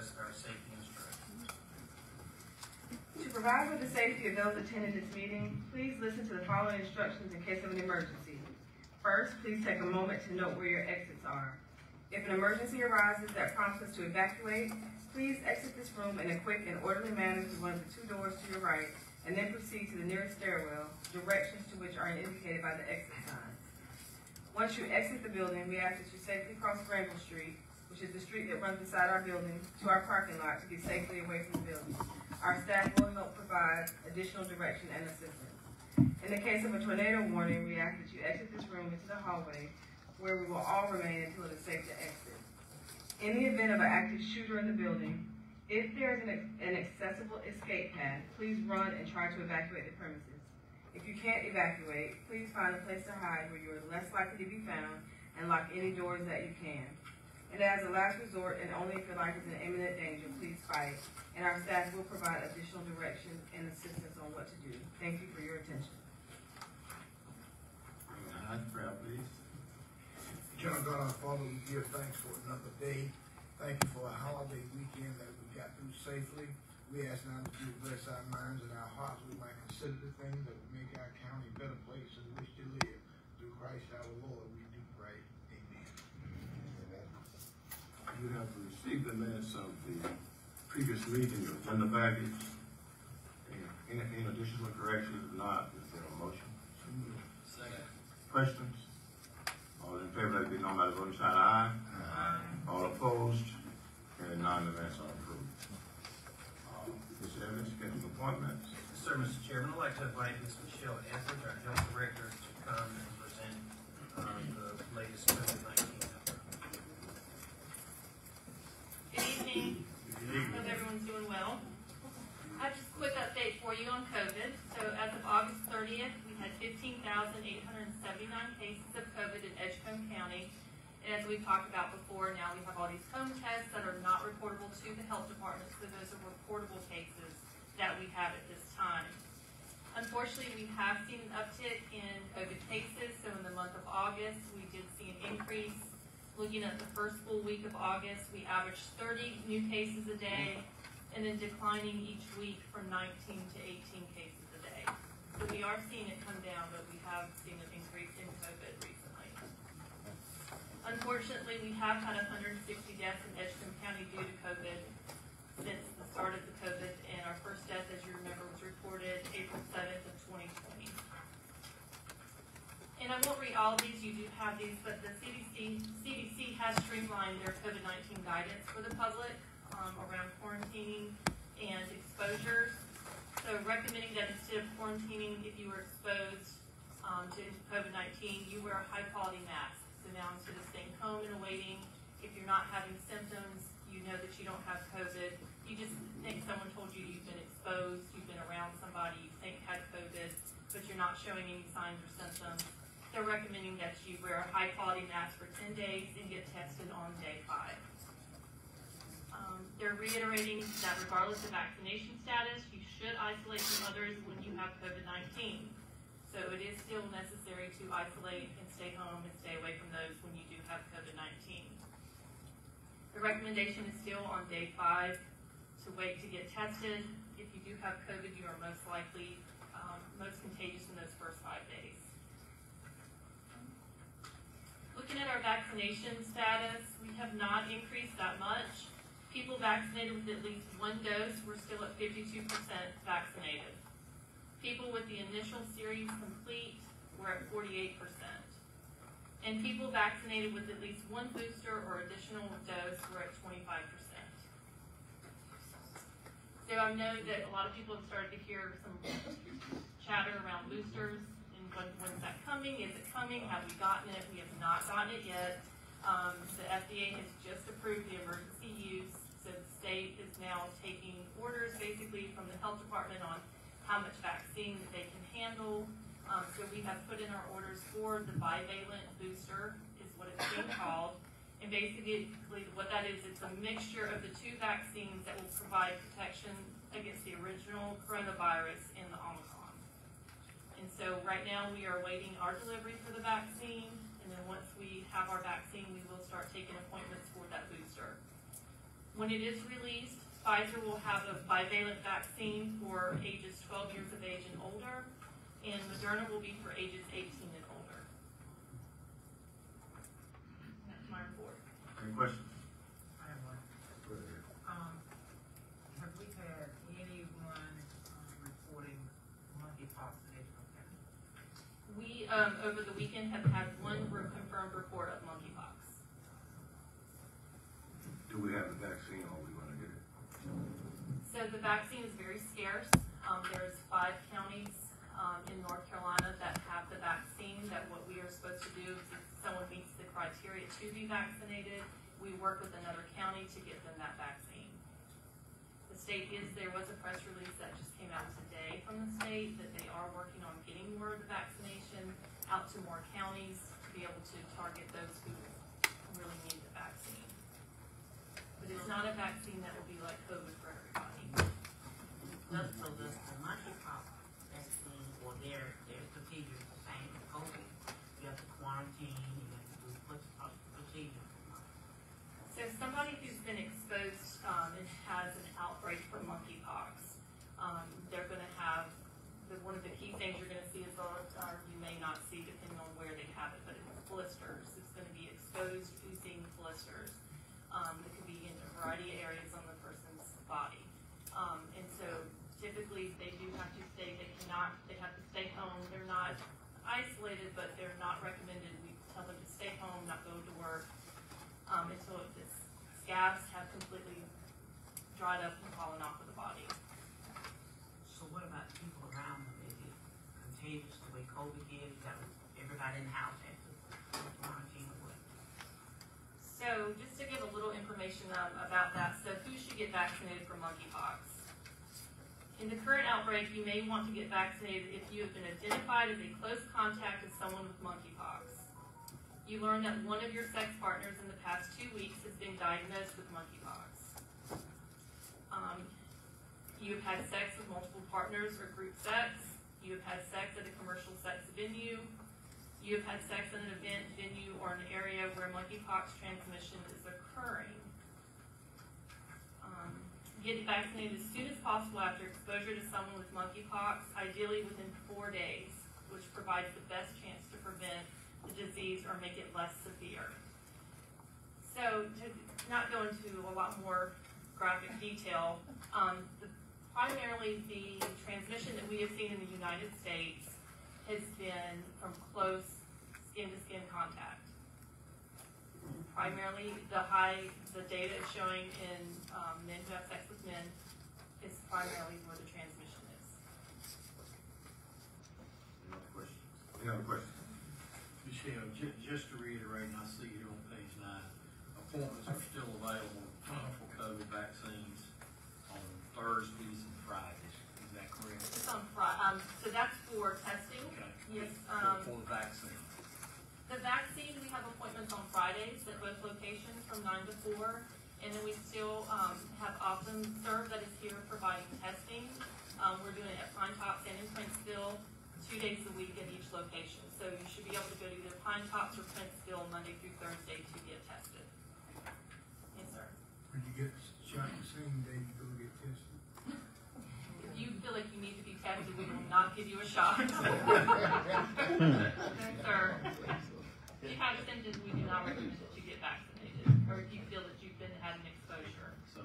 our safety instructions. To provide for the safety of those attending this meeting, please listen to the following instructions in case of an emergency. First, please take a moment to note where your exits are. If an emergency arises that prompts us to evacuate, please exit this room in a quick and orderly manner through one of the two doors to your right, and then proceed to the nearest stairwell, directions to which are indicated by the exit signs. Once you exit the building, we ask that you safely cross Granville Street, which is the street that runs beside our building, to our parking lot to get safely away from the building. Our staff will help provide additional direction and assistance. In the case of a tornado warning, we ask that you exit this room into the hallway, where we will all remain until it is safe to exit. In the event of an active shooter in the building, if there is an, an accessible escape path, please run and try to evacuate the premises. If you can't evacuate, please find a place to hide where you are less likely to be found and lock any doors that you can. And as a last resort, and only if your life is in imminent danger, please fight. And our staff will provide additional direction and assistance on what to do. Thank you for your attention. Aye, prayer, please. Eternal God, our Father, we give thanks for another day. Thank you for a holiday weekend that we got through safely. We ask now that you bless our minds and our hearts. We might consider the things that would you have received the minutes of the previous meeting and the package. Any, any additional corrections? If not, is there a motion? Second. Questions? All in favor, let it be known by the voting sign aye. aye. All opposed? And none, the minutes are approved. Um, uh, Mr. Evans, schedule appointments. Sir, Mr. Chairman, I'd like to invite Ms. Michelle Evans, our health director, to come and present uh, the latest COVID-19 Good evening. Hope everyone's doing well. I have just a quick update for you on COVID. So as of August thirtieth, we had fifteen thousand eight hundred and seventy-nine cases of COVID in Edgecombe County. And as we've talked about before, now we have all these home tests that are not reportable to the health department, so those are reportable cases that we have at this time. Unfortunately, we have seen an uptick in COVID cases, so in the month of August, we did see an increase looking at the first full week of August, we averaged 30 new cases a day, and then declining each week from 19 to 18 cases a day. So we are seeing it come down, but we have seen an increase in COVID recently. Unfortunately, we have had 160 deaths in Edgecombe County due to COVID since the start of the COVID, and our first death, as you remember, was reported April 7th and I won't read all of these, you do have these, but the CDC, CDC has streamlined their COVID nineteen guidance for the public, um, around quarantining and exposures. So recommending that instead of quarantining, if you were exposed, um, to COVID nineteen, you wear a high quality mask. So now instead of staying home and awaiting, if you're not having symptoms, you know that you don't have COVID. You just think someone told you you've been exposed, you've been around somebody you think had COVID, but you're not showing any signs or symptoms. They're recommending that you wear a high quality mask for ten days and get tested on day five. Um, they're reiterating that regardless of vaccination status, you should isolate from others when you have COVID nineteen. So it is still necessary to isolate and stay home and stay away from those when you do have COVID nineteen. The recommendation is still on day five to wait to get tested. If you do have COVID, you are most likely, um, most contagious in those first five days. Looking at our vaccination status, we have not increased that much. People vaccinated with at least one dose, we're still at fifty-two percent vaccinated. People with the initial series complete, we're at forty-eight percent. And people vaccinated with at least one booster or additional dose, we're at twenty-five percent. So I know that a lot of people have started to hear some chatter around boosters when, when's that coming? Is it coming? Have we gotten it? We have not gotten it yet. Um, the FDA has just approved the emergency use, so the state is now taking orders basically from the health department on how much vaccine that they can handle. Um, so we have put in our orders for the bivalent booster, is what it's being called. And basically, what that is, it's a mixture of the two vaccines that will provide protection against the original coronavirus and the Omicron. And so right now, we are waiting our delivery for the vaccine, and then once we have our vaccine, we will start taking appointments for that booster. When it is released, Pfizer will have a bivalent vaccine for ages twelve years of age and older, and Moderna will be for ages eighteen and older. That's my report. Any questions? I have one. Um, have we had anyone, um, reporting monkeypox in Edgecombe County? We, um, over the weekend have had one confirmed report of monkeypox. Do we have the vaccine or are we gonna get it? So the vaccine is very scarce. Um, there's five counties, um, in North Carolina that have the vaccine, that what we are supposed to do is if someone meets the criteria to be vaccinated, we work with another county to get them that vaccine. The state is, there was a press release that just came out today from the state that they are working on getting more of the vaccination out to more counties to be able to target those who really need the vaccine. But it's not a vaccine that will be like COVID for everybody. Does, so does the monkeypox vaccine or their, their procedure is the same as COVID? You have to quarantine, you have to do, what's the procedure? So somebody who's been exposed, um, and has an outbreak for monkeypox, um, they're gonna have, the, one of the key things you're gonna see is, or, or you may not see depending on where they have it, but it's blisters. It's gonna be exposed oozing blisters. Um, it could be in a variety of areas on the person's body. Um, and so typically they do have to stay, they cannot, they have to stay home. They're not isolated, but they're not recommended. We tell them to stay home, not go to work um, until the scabs have completely dried up and fallen off of the body. So what about the people around them? Is it contagious the way COVID is? That everybody in the house has to quarantine or what? So just to give a little information um, about that, so who should get vaccinated for monkeypox? In the current outbreak, you may want to get vaccinated if you have been identified as a close contact of someone with monkeypox. You learn that one of your sex partners in the past two weeks has been diagnosed with monkeypox. Um, you have had sex with multiple partners or group sex. You have had sex at a commercial sex venue. You have had sex in an event, venue, or an area where monkeypox transmission is occurring. Um, get vaccinated as soon as possible after exposure to someone with monkeypox, ideally within four days, which provides the best chance to prevent the disease or make it less severe. So to not go into a lot more graphic detail, um, the, primarily the transmission that we have seen in the United States has been from close skin-to-skin contact. Primarily, the high, the data is showing in um, men who have sex with men is primarily where the transmission is. Any other questions? Any other questions? Michelle, ju- just to reiterate, and I see here on page nine, appointments are still available for COVID vaccines on Thursdays and Fridays, is that correct? It's on Friday. um, so that's for testing. Okay. Yes, For- um, For the vaccine, The vaccine, we have appointments on Fridays at both locations from nine to four. And then we still, um, have Optum Serve that is here providing testing. Um, we're doing it at Pinetops and in Princeville, two days a week at each location. So you should be able to go to either Pinetops or Princeville Monday through Thursday to get tested. Yes, sir. When you get shot the same day you go get tested. If you feel like you need to be tested, we will not give you a shot. Yes, sir. If you have symptoms, we do not recommend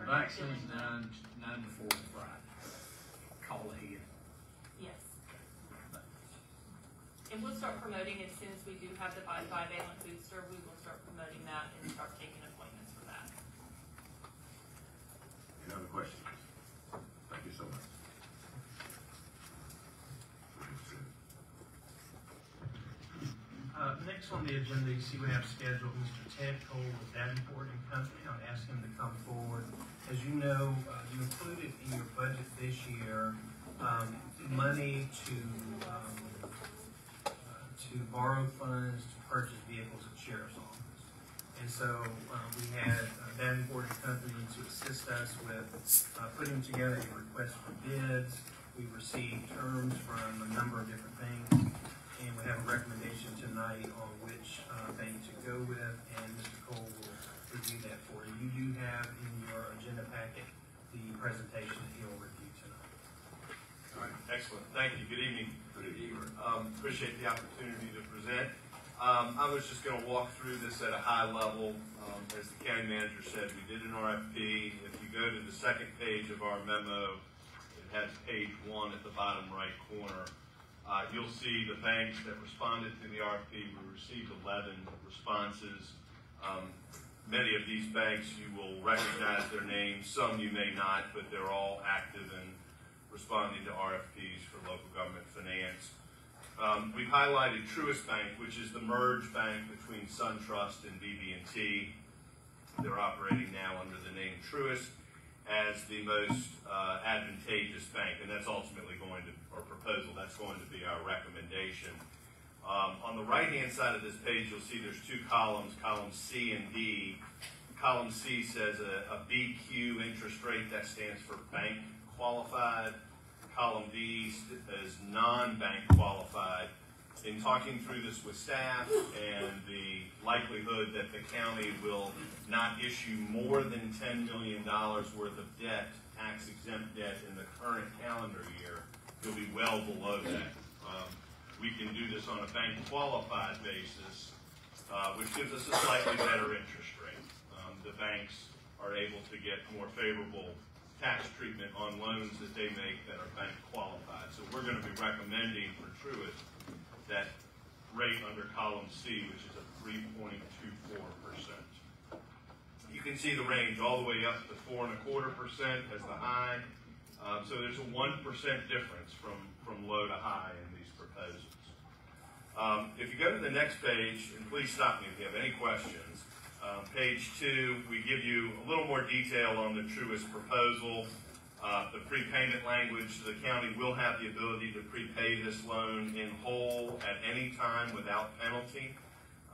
exposure. so or vaccines nine, nine to four on Friday. Call ahead. Yes. And we'll start promoting as soon as we do have the bivalent booster, we will start promoting that and start taking appointments for that. Any other questions? Thank you so much. Uh, next on the agenda, you see we have scheduled Mr. Ted Cole with Davenport and Company. I'll ask him to come forward. As you know, uh, you included in your budget this year, um, money to, um, uh, to borrow funds to purchase vehicles at Sheriff's Office. And so, uh, we had uh, Davenport Company to assist us with, uh, putting together a request for bids. We received terms from a number of different things. And we have a recommendation tonight on which uh, thing to go with, and Mr. Cole will review that for you. You do have in your agenda packet the presentation that you'll review tonight. All right, excellent. Thank you. Good evening. Good evening. Um, appreciate the opportunity to present. Um, I was just gonna walk through this at a high level. Um, as the county manager said, we did an RFP. If you go to the second page of our memo, it has page one at the bottom right corner. Uh, you'll see the banks that responded to the RFP. We received eleven responses. Um, many of these banks, you will recognize their names, some you may not, but they're all active in responding to RFPs for local government finance. Um, we've highlighted Truist Bank, which is the merged bank between SunTrust and BB&T. They're operating now under the name Truist as the most uh, advantageous bank, and that's ultimately going to, or proposal, that's going to be our recommendation. Um, on the right-hand side of this page, you'll see there's two columns, columns C and D. Column C says a, a BQ interest rate, that stands for bank qualified. Column D is non-bank qualified. In talking through this with staff and the likelihood that the county will not issue more than ten million dollars worth of debt, tax exempt debt in the current calendar year, you'll be well below that. Um, we can do this on a bank qualified basis, uh, which gives us a slightly better interest rate. Um, the banks are able to get more favorable tax treatment on loans that they make that are bank qualified. So we're gonna be recommending for Truist that rate under column C, which is a three point two four percent. You can see the range all the way up to four and a quarter percent as the high. Um, so there's a one percent difference from, from low to high in proposals. Um, if you go to the next page, and please stop me if you have any questions, um, page two, we give you a little more detail on the Truist proposal. Uh, the prepayment language, the county will have the ability to prepay this loan in whole at any time without penalty.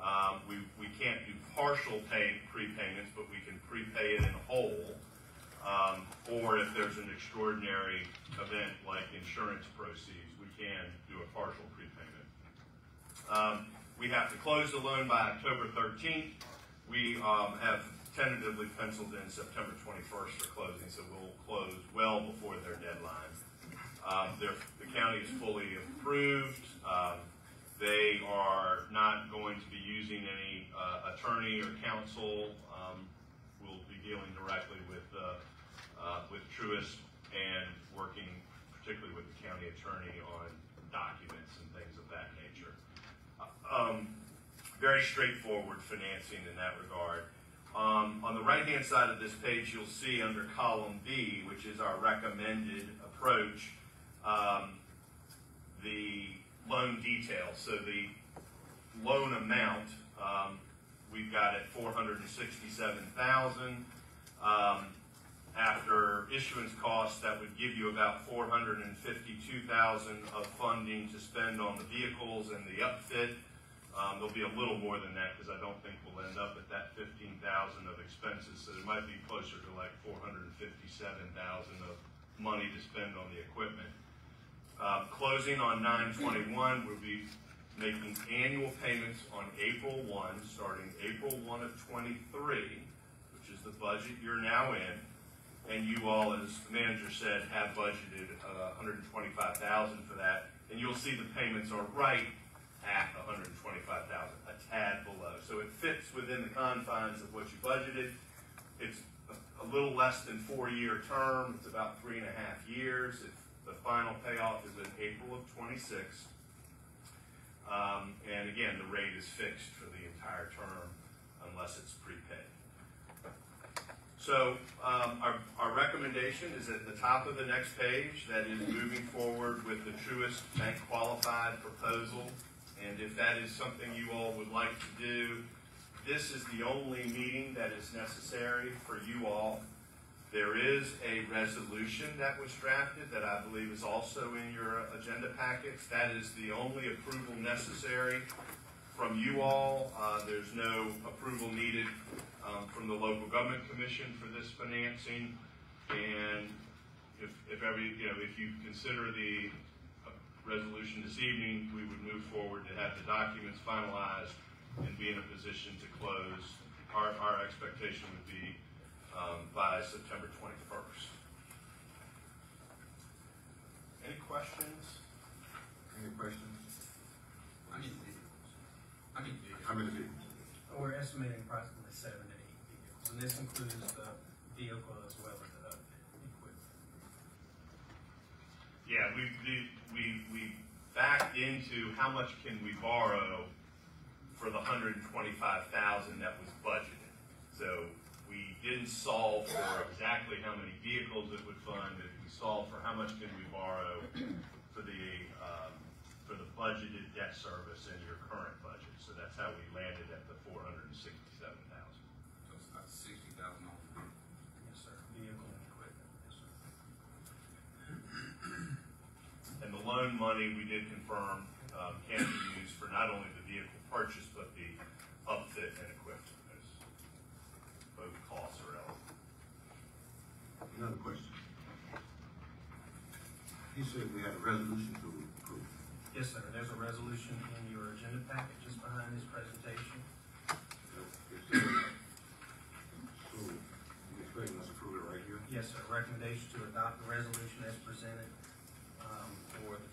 Um, we, we can't do partial pay prepayments, but we can prepay it in whole. Um, or if there's an extraordinary event like insurance proceeds, can do a partial prepayment. Um, we have to close the loan by October thirteenth. We, um, have tentatively penciled in September twenty-first for closing, so we'll close well before their deadline. Um, the county is fully approved. Um, they are not going to be using any, uh, attorney or counsel. Um, we'll be dealing directly with, uh, uh, with Truist and working particularly with the county attorney on documents and things of that nature. Um, very straightforward financing in that regard. Um, on the right-hand side of this page, you'll see under column B, which is our recommended approach, um, the loan details. So the loan amount, um, we've got at four hundred and sixty-seven thousand. Um, after issuance costs, that would give you about four hundred and fifty-two thousand of funding to spend on the vehicles and the upfit. Um, there'll be a little more than that, because I don't think we'll end up at that fifteen thousand of expenses, so it might be closer to like four hundred and fifty-seven thousand of money to spend on the equipment. Uh, closing on nine twenty-one, we'll be making annual payments on April one, starting April one of twenty-three, which is the budget you're now in. And you all, as the manager said, have budgeted, uh, hundred and twenty-five thousand for that. And you'll see the payments are right at hundred and twenty-five thousand, a tad below. So it fits within the confines of what you budgeted. It's a, little less than four-year term, it's about three and a half years. If the final payoff is in April of twenty-six. Um, and again, the rate is fixed for the entire term unless it's prepaid. So, um, our, our recommendation is at the top of the next page, that is moving forward with the Truist Bank Qualified proposal. And if that is something you all would like to do, this is the only meeting that is necessary for you all. There is a resolution that was drafted that I believe is also in your agenda packets. That is the only approval necessary from you all. Uh, there's no approval needed, um, from the local government commission for this financing. And if, if every, you know, if you consider the uh, resolution this evening, we would move forward to have the documents finalized and be in a position to close our, our expectation would be, um, by September twenty-first. Any questions? Any questions? I need vehicles. I need vehicles. How many vehicles? We're estimating approximately seven to eight vehicles, and this includes the vehicle as well as the equipment. Yeah, we, we, we, backed into how much can we borrow for the hundred and twenty-five thousand that was budgeted. So we didn't solve for exactly how many vehicles it would fund, but we solved for how much can we borrow for the, um, for the budgeted debt service in your current budget. So that's how we landed at the four hundred and sixty-seven thousand. So it's about sixty thousand dollars. Yes, sir. Vehicle and equipment, yes, sir. And the loan money, we did confirm, um, can be used for not only the vehicle purchase, but the upfit and equipment, as both costs are eligible. Another question. He said we had a resolution to approve. Yes, sir. There's a resolution in your agenda packet just behind this presentation. It said- So, you expecting us to approve it right here? Yes, sir. Recommendation to adopt the resolution as presented, for the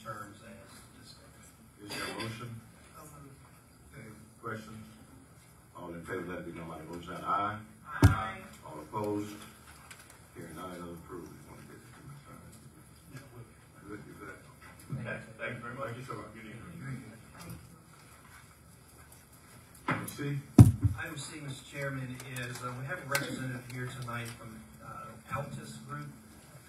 terms as discussed. Is there a motion? Any questions? All in favor, let it be known by the vote sign aye. Aye. All opposed? Hearing none, it is approved. You wanna get this to me, sign it? Yeah, we- Good, you good? Okay, thank you very much. Thank you so much. Good evening. Item C, Item C, Mr. Chairman, is, uh, we have a representative here tonight from, uh, Altus Group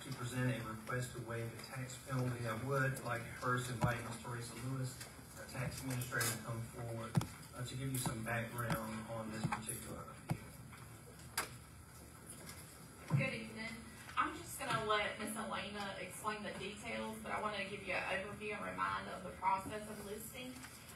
to present a request to waive the tax penalty. I would like to first invite Ms. Teresa Lewis, our tax administrator, to come forward, uh, to give you some background on this particular appeal. Good evening. I'm just gonna let Miss Elena explain the details, but I wanna give you an overview and reminder of the process of listing.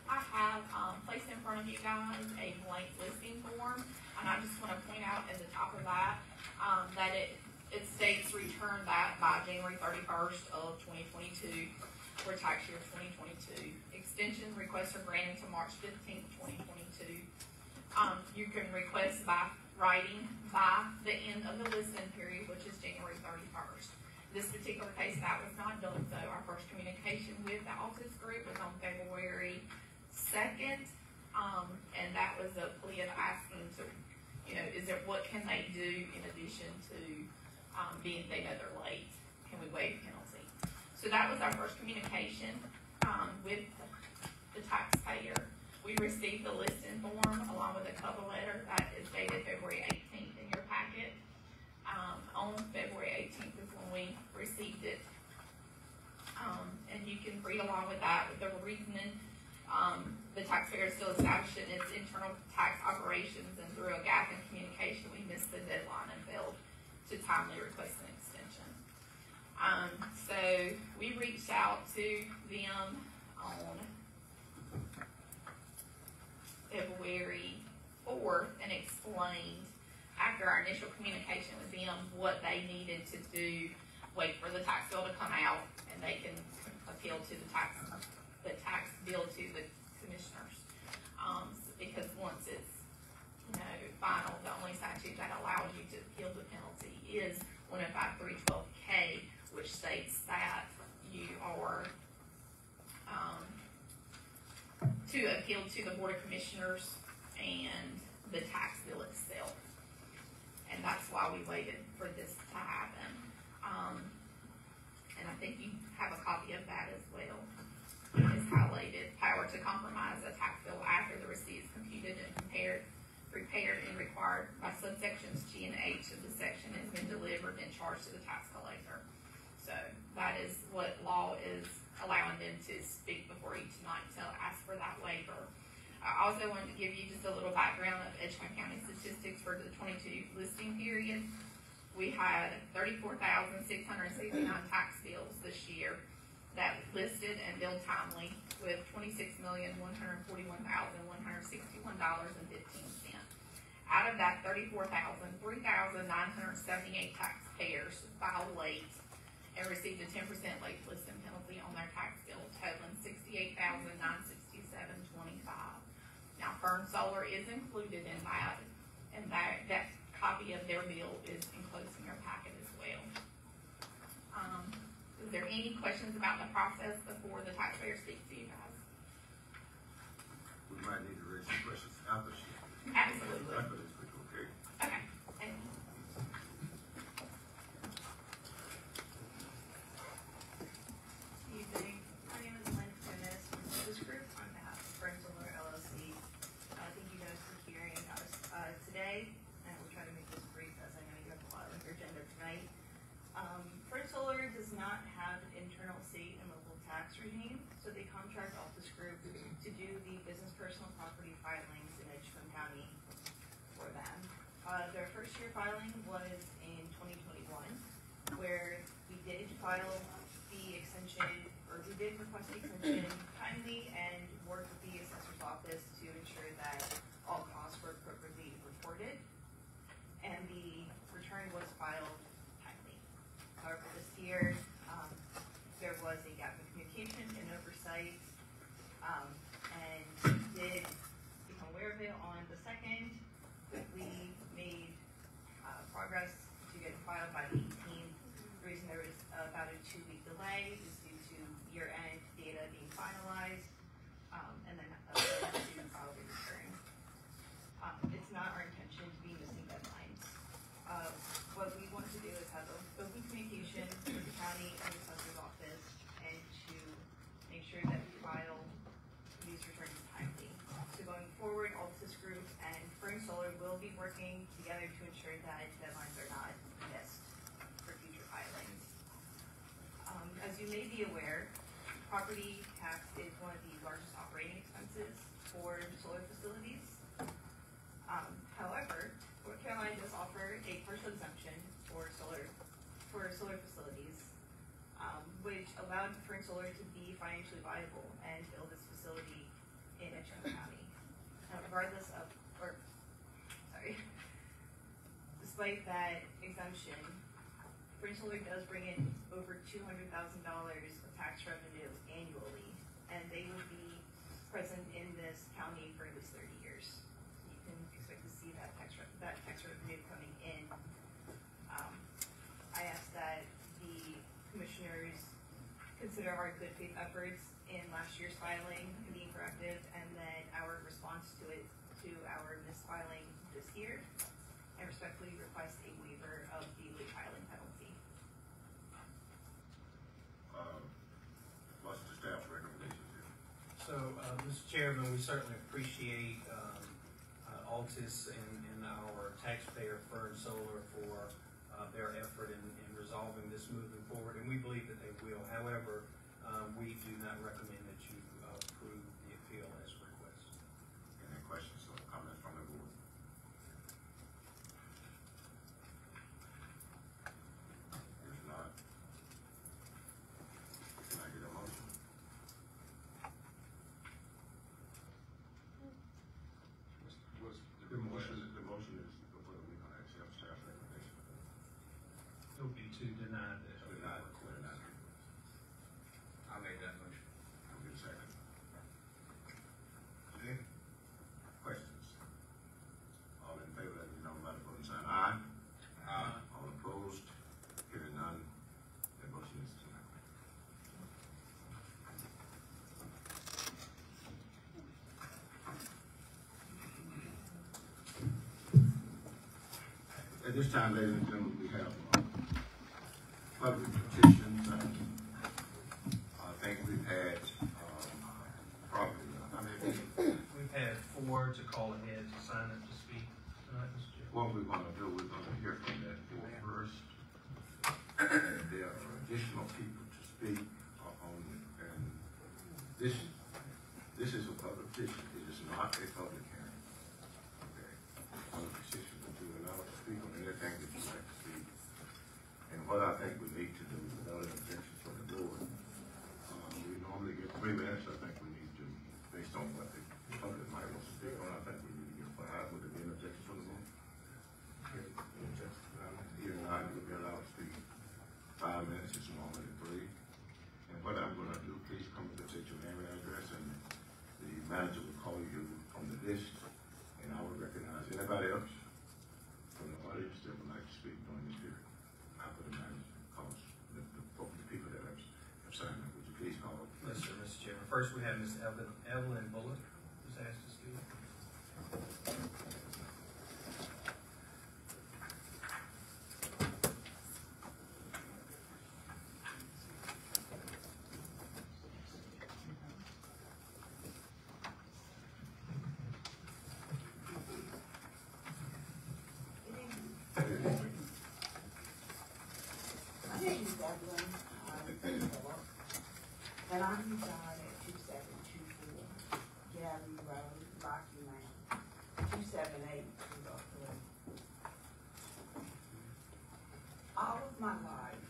I have, um, placed in front of you guys a blank listing form, and I just wanna point out at the top of that, um, that it, it states return that by January thirty-first of twenty twenty-two for tax year twenty twenty-two. Extension requests are granted to March fifteenth, twenty twenty-two. Um, you can request by writing by the end of the listing period, which is January thirty-first. This particular case, that was not done, so our first communication with the Altus Group was on February second. Um, and that was a plea of asking to, you know, is there, what can they do in addition to, um, being they know they're late? Can we waive penalty? So that was our first communication, um, with the taxpayer. We received the listing form along with a cover letter that is dated February eighteenth in your packet. Um, on February eighteenth is when we received it. Um, and you can read along with that with the reasoning. Um, the taxpayer is still establishing its internal tax operations and through a gap in communication, we missed the deadline to timely request an extension. Um, so we reached out to them on February fourth and explained after our initial communication with them what they needed to do, wait for the tax bill to come out and they can appeal to the tax, the tax bill to the commissioners. Um, because once it's, you know, final, the only statute that allows you to appeal the penalty is one oh five three twelve K, which states that you are, um, to appeal to the Board of Commissioners and the tax bill itself. And that's why we waited for this to happen. Um, and I think you have a copy of that as well. It's highlighted, power to compromise a tax bill after the receipt is computed and compared, prepared and required by subsections G and H of the section has been delivered and charged to the tax collector. So that is what law is allowing them to speak before you tonight to ask for that waiver. I also wanted to give you just a little background of Edgecombe County statistics for the 22 listing period. We had 34,669 tax bills this year that listed and billed timely with $26,141,161.15 out of that 34,000, 3,978 taxpayers filed late and received a 10% late listing penalty on their tax bill, totaling 68,967.25. Now, Fern Solar is included in that, and that, that copy of their bill is enclosed in your packet as well. Um, is there any questions about the process before the taxpayer speaks to you guys? We might need to raise some questions after she. Absolutely. filing was in 2021, where we did file the extension, or we did request the extension together to ensure that deadlines are not missed for future filings. Um, as you may be aware, property tax is one of the largest operating expenses for solar facilities. Um, however, North Carolina does offer a partial exemption for solar for solar facilities, um, which allowed for solar to be financially viable and build this facility in Edgecombe County, uh, regardless of or sorry, despite that exemption, Prince Hilbert does bring in over $200,000 of tax revenue annually, and they will be present in this county for at least 30 years. You can expect to see that tax, re- that tax revenue coming in. Um, I ask that the commissioners consider our good faith efforts in last year's filing we certainly appreciate um, uh, Altus and, and, our taxpayer Fern Solar for uh, their effort in, in, resolving this moving forward, and we believe that they will. However, um, we do not recommend At this time, ladies and gentlemen, we have uh, public petitions. I think uh, we've had uh, probably, uh, I mean, we've had four to call ahead to sign up first, we have Ms. Evelyn, Evelyn Bullock, who's asked to speak. Evelyn, I'm Phillip, and I reside at two seven two four Gary Road, Rocky Mount, two seven eight zero three. All of my life,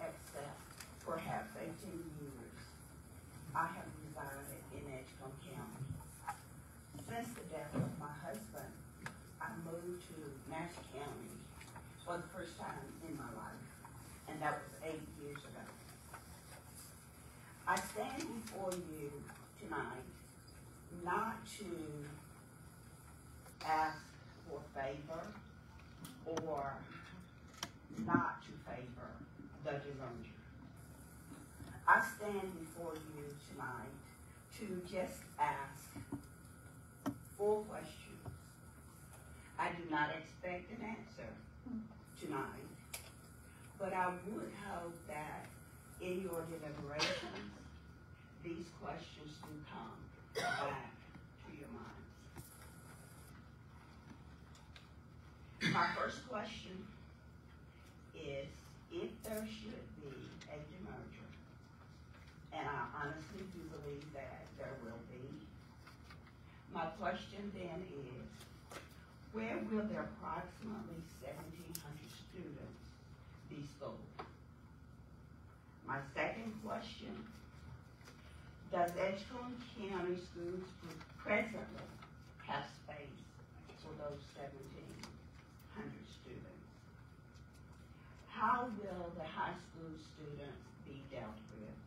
except perhaps eighteen years, I have resided in Edgecombe County. Since the death of my husband, I moved to Nash County for the first time in my life and that was eight years ago. I you tonight not to ask for favor or not to favor the demerger. I stand before you tonight to just ask four questions. I do not expect an answer tonight, but I would hope that in your deliberations, these questions do come back to your minds. My first question is if there should be a demerger, and I honestly do believe that there will be, my question then is, where will the approximately seventeen hundred students be schooled? My second question, does Edgecombe County Schools presently have space for those seventeen hundred students? How will the high school students be dealt with?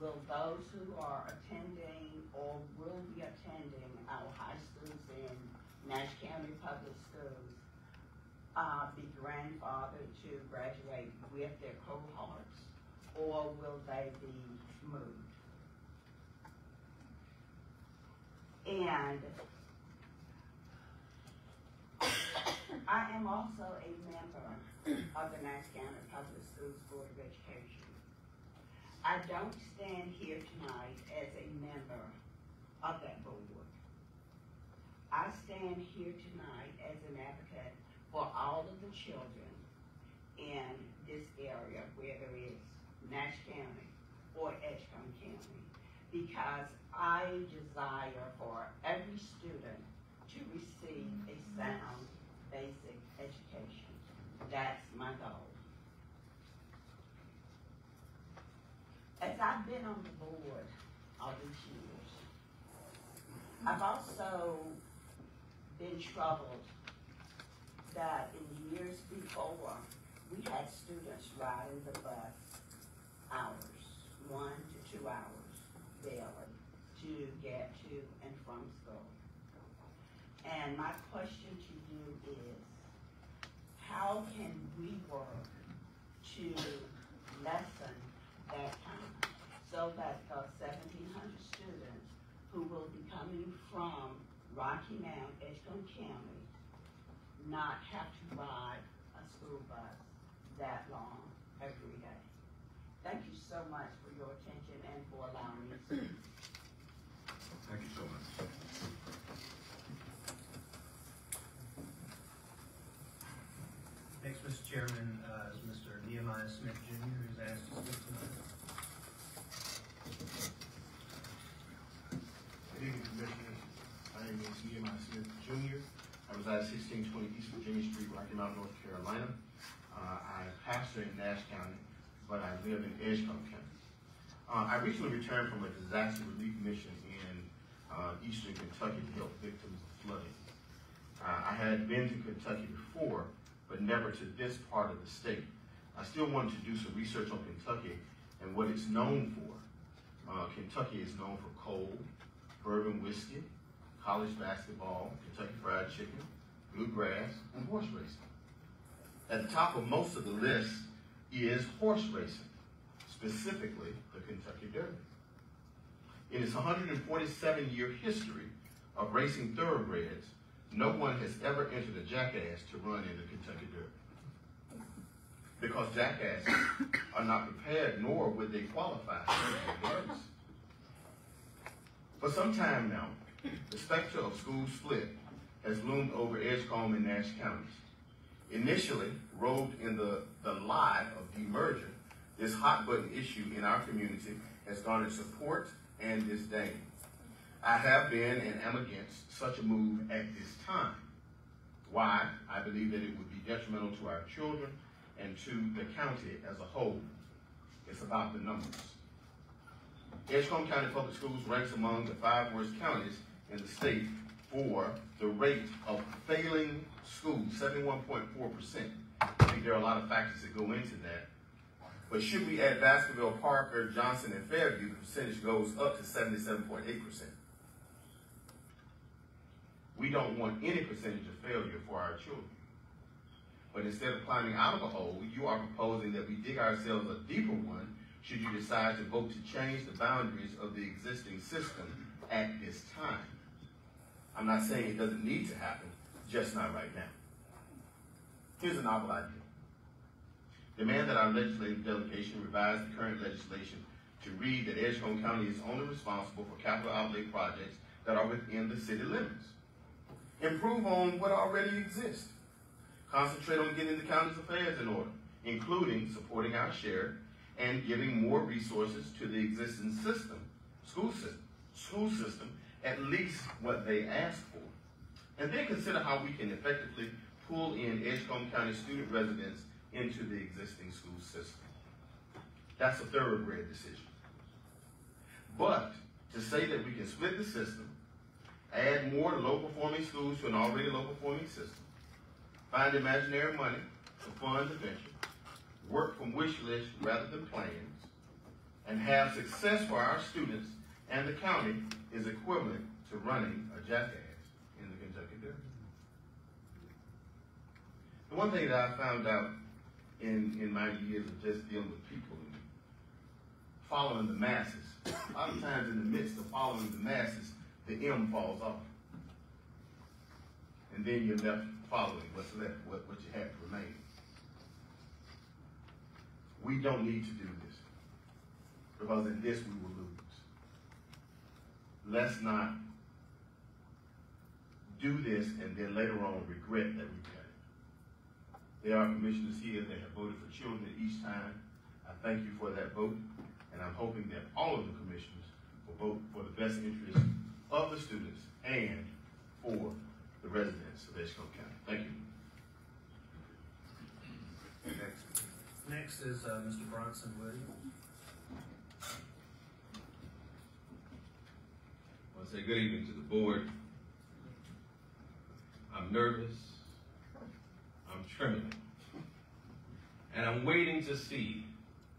Will those who are attending or will be attending our high schools in Nash County Public Schools uh, be grandfathered to graduate with their cohorts, or will they be moved? And I am also a member of the Nash County Public Schools Board of Education. I don't stand here tonight as a member of that board. I stand here tonight as an advocate for all of the children in this area, whether it's Nash County or Edgecombe County, because I desire for every student to receive a sound, basic education. That's my goal. As I've been on the board all these years, I've also been troubled that in the years before, we had students riding the bus hours, one to two hours daily to get to and from school. And my question to you is, how can we work to lessen that time so that the seventeen hundred students who will be coming from Rocky Mount, Edgecombe County, not have to ride a school bus that long every day. Thank you so much for your attention and for allowing me to speak. Thank you so much. Next, Mr. Chairman, uh, is Mr. Nehemiah Smith Jr., who's asked to speak tonight. Good evening, Commissioners. My name is Nehemiah Smith Jr. I reside at sixteen twenty East Virginia Street, Rocky Mount, North Carolina. Uh, I pastor in Nash County, but I live in Edgecombe County. Uh, I recently returned from a disaster relief mission in, uh, eastern Kentucky to help victims of flooding. Uh, I had been to Kentucky before, but never to this part of the state. I still wanted to do some research on Kentucky and what it's known for. Uh, Kentucky is known for coal, bourbon whiskey, college basketball, Kentucky fried chicken, bluegrass, and horse racing. At the top of most of the list is horse racing, specifically Kentucky Derby. In its 147 year history of racing thoroughbreds, no one has ever entered a jackass to run in the Kentucky Derby. Because jackasses are not prepared, nor would they qualify for the race. For some time now, the specter of school split has loomed over Edgecombe and Nash counties. Initially, robed in the, the lie of demerger, this hot button issue in our community has garnered support and disdain. I have been and am against such a move at this time. Why? I believe that it would be detrimental to our children and to the county as a whole. It's about the numbers. Edgecombe County Public Schools ranks among the five worst counties in the state for the rate of failing schools, 71.4%. I think there are a lot of factors that go into that. But should we add Baskerville, Parker, Johnson, and Fairview, the percentage goes up to 77.8%. We don't want any percentage of failure for our children. But instead of climbing out of a hole, you are proposing that we dig ourselves a deeper one should you decide to vote to change the boundaries of the existing system at this time. I'm not saying it doesn't need to happen, just not right now. Here's a novel idea. Demand that our legislative delegation revise the current legislation to read that Edgecombe County is only responsible for capital outlay projects that are within the city limits. Improve on what already exists. Concentrate on getting the county's affairs in order, including supporting our share and giving more resources to the existing system, school system, school system, at least what they ask for. And then consider how we can effectively pull in Edgecombe County student residents into the existing school system. That's a thoroughbred decision. But to say that we can split the system, add more low-performing schools to an already low-performing system, find imaginary money to fund the venture, work from wish lists rather than plans, and have success for our students and the county is equivalent to running a jackass in the Kentucky Derby. The one thing that I found out in, in my years of just dealing with people and following the masses, a lot of times in the midst of following the masses, the M falls off. And then you're left following what's left, what, what you have remaining. We don't need to do this because in this we will lose. Let's not do this and then later on regret that done it. There are commissioners here that have voted for children each time. I thank you for that vote, and I'm hoping that all of the commissioners will vote for the best interest of the students and for the residents of Edgecombe County. Thank you. Next, next is, uh, Mr. Bronson Williams. I want to say good evening to the board. I'm nervous. I'm trembling. And I'm waiting to see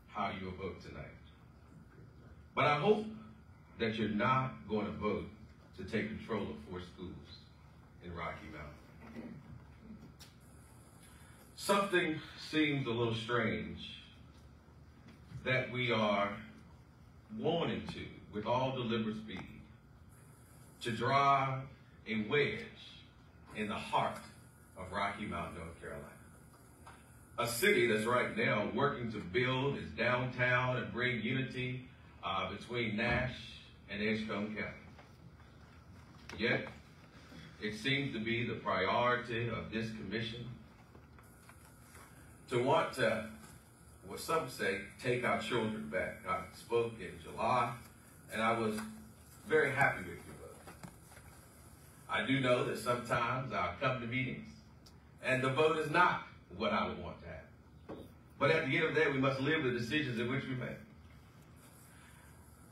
how you'll vote tonight. But I hope that you're not going to vote to take control of four schools in Rocky Mountain. Something seems a little strange that we are wanting to, with all deliberate speed, to drive a wedge in the heart of Rocky Mount, North Carolina. A city that's right now working to build its downtown and bring unity uh, between Nash and Edgecombe County. Yet, it seems to be the priority of this commission to want to, what some say, take our children back. I spoke in July, and I was very happy with you vote. I do know that sometimes I come to meetings, and the vote is not what I would want to have. But at the end of the day, we must live the decisions in which we make.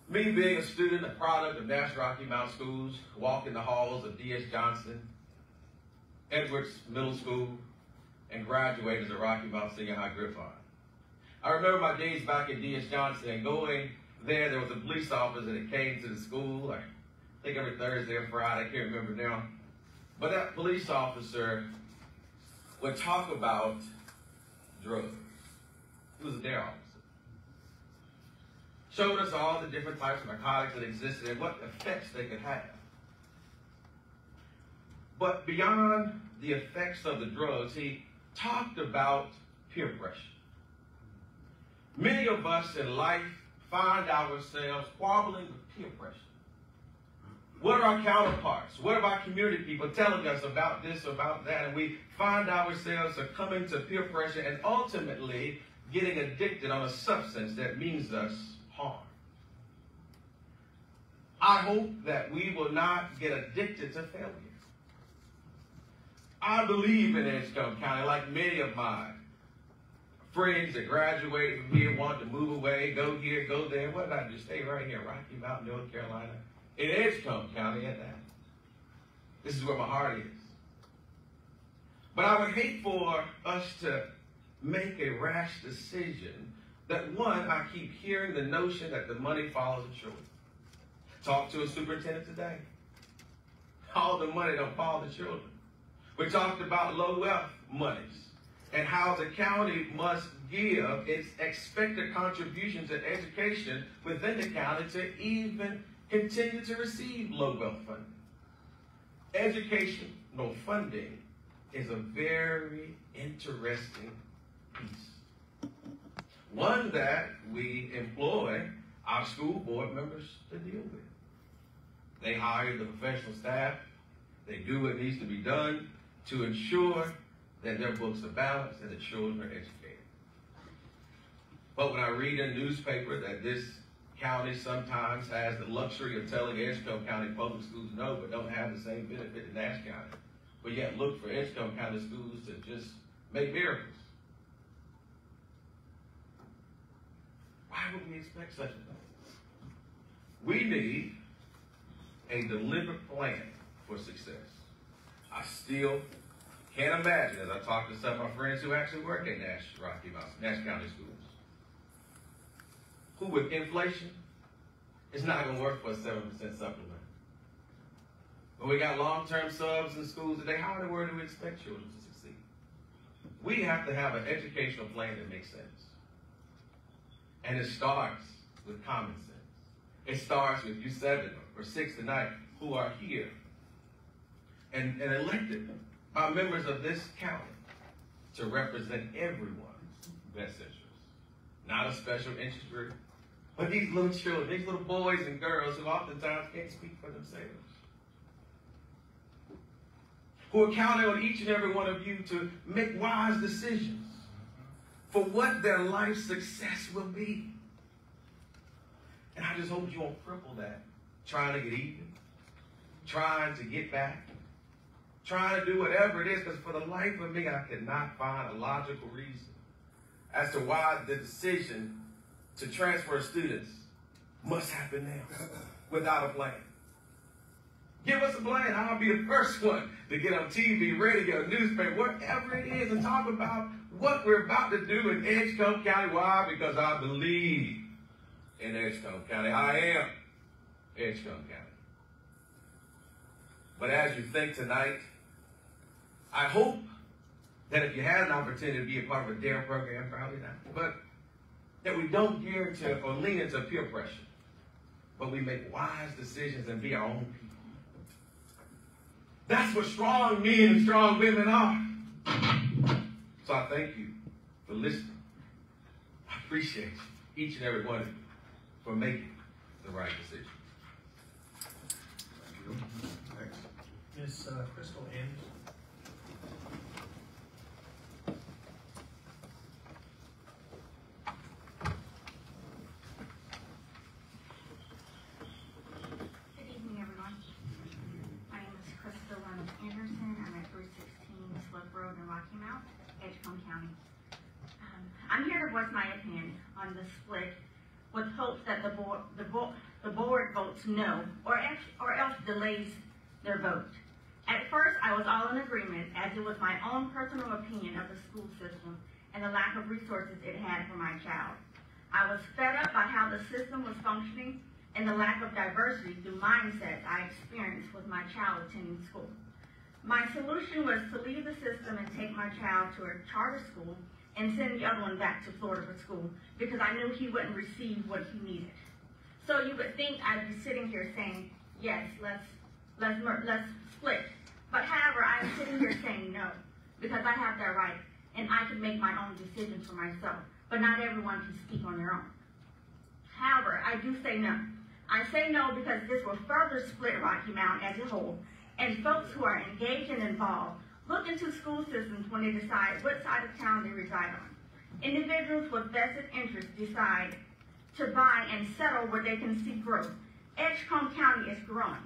Me being a student, a product of Nash Rocky Mountain Schools, walking the halls of D.S. Johnson, Edwards Middle School, and graduated as a Rocky Mountain Senior High Griffon. I remember my days back at D.S. Johnson and going there, there was a police officer that came to the school, I think every Thursday or Friday, I can't remember now. But that police officer would talk about drugs. He was a DARE officer. showed us all the different types of narcotics that existed and what effects they could have. But beyond the effects of the drugs, he talked about peer pressure. Many of us in life find ourselves squabbling with peer pressure. What are our counterparts? What are our community people telling us about this, about that? And we find ourselves succumbing to peer pressure and ultimately getting addicted on a substance that means us harm. I hope that we will not get addicted to failure. I believe in Edgecombe County, like many of my friends that graduated from here, wanted to move away, go here, go there. What did I do? Stay right here, Rocky Mountain, North Carolina, in Edgecombe County at that. This is where my heart is. But I would hate for us to make a rash decision that one, I keep hearing the notion that the money follows the children. Talk to a superintendent today. All the money don't follow the children. We talked about low wealth monies and how the county must give its expected contributions to education within the county to even continue to receive low wealth funding. Educational funding is a very interesting piece. One that we employ our school board members to deal with. They hire the professional staff. They do what needs to be done to ensure that their books are balanced and the children are educated. But when I read in the newspaper that this county sometimes has the luxury of telling Edgecombe County public schools no, but don't have the same benefit in Nash County, but yet look for Edgecombe County schools to just make miracles. Why would we expect such a thing? We need a deliberate plan for success. I still can't imagine, as I talk to some of my friends who actually work at Nash, Rocky Mountain, Nash County schools, who with inflation, it's not going to work for a 7% supplement. When we got long-term subs in schools today, how in the world do we expect children to succeed? We have to have an educational plan that makes sense. And it starts with common sense. It starts with you seven or six tonight who are here and, and elected by members of this county to represent everyone's best interest. Not a special interest group, but these little children, these little boys and girls who oftentimes can't speak for themselves. Who are counting on each and every one of you to make wise decisions for what their life success will be. And I just hope you won't cripple that, trying to get even, trying to get back, trying to do whatever it is, because for the life of me, I cannot find a logical reason as to why the decision to transfer students must happen now without a plan. Give us a plan. I'll be the first one to get on TV, radio, newspaper, whatever it is, and talk about what we're about to do in Edgecombe County. Why? Because I believe in Edgecombe County. I am Edgecombe County. But as you think tonight, I hope that if you had an opportunity to be a part of a DARE program, probably not, but that we don't gear into or lean into peer pressure, but we make wise decisions and be our own people. That's what strong men and strong women are. So I thank you for listening. I appreciate each and every one of you, for making the right decision. Thank you. Ms. uh, Crystal Anderson. Good evening, everyone. My name is Crystal Reynolds Anderson. I'm at three sixteen Slip Road in Rocky Mount, Edgecombe County. Um, I'm here to voice my opinion the split with hopes that the board, the the board votes no, or else, or else delays their vote. At first, I was all in agreement, as it was my own personal opinion of the school system and the lack of resources it had for my child. I was fed up by how the system was functioning and the lack of diversity through mindsets I experienced with my child attending school. My solution was to leave the system and take my child to a charter school and send the other one back to Florida for school because I knew he wouldn't receive what he needed. So you would think I'd be sitting here saying, yes, let's, let's, let's split. But however, I'm sitting here saying no because I have that right and I can make my own decision for myself. But not everyone can speak on their own. However, I do say no. I say no because this will further split Rocky Mount as a whole, and folks who are engaged and involved look into school systems when they decide what side of town they reside on. Individuals with vested interests decide to buy and settle where they can see growth. Edgecombe County is growing,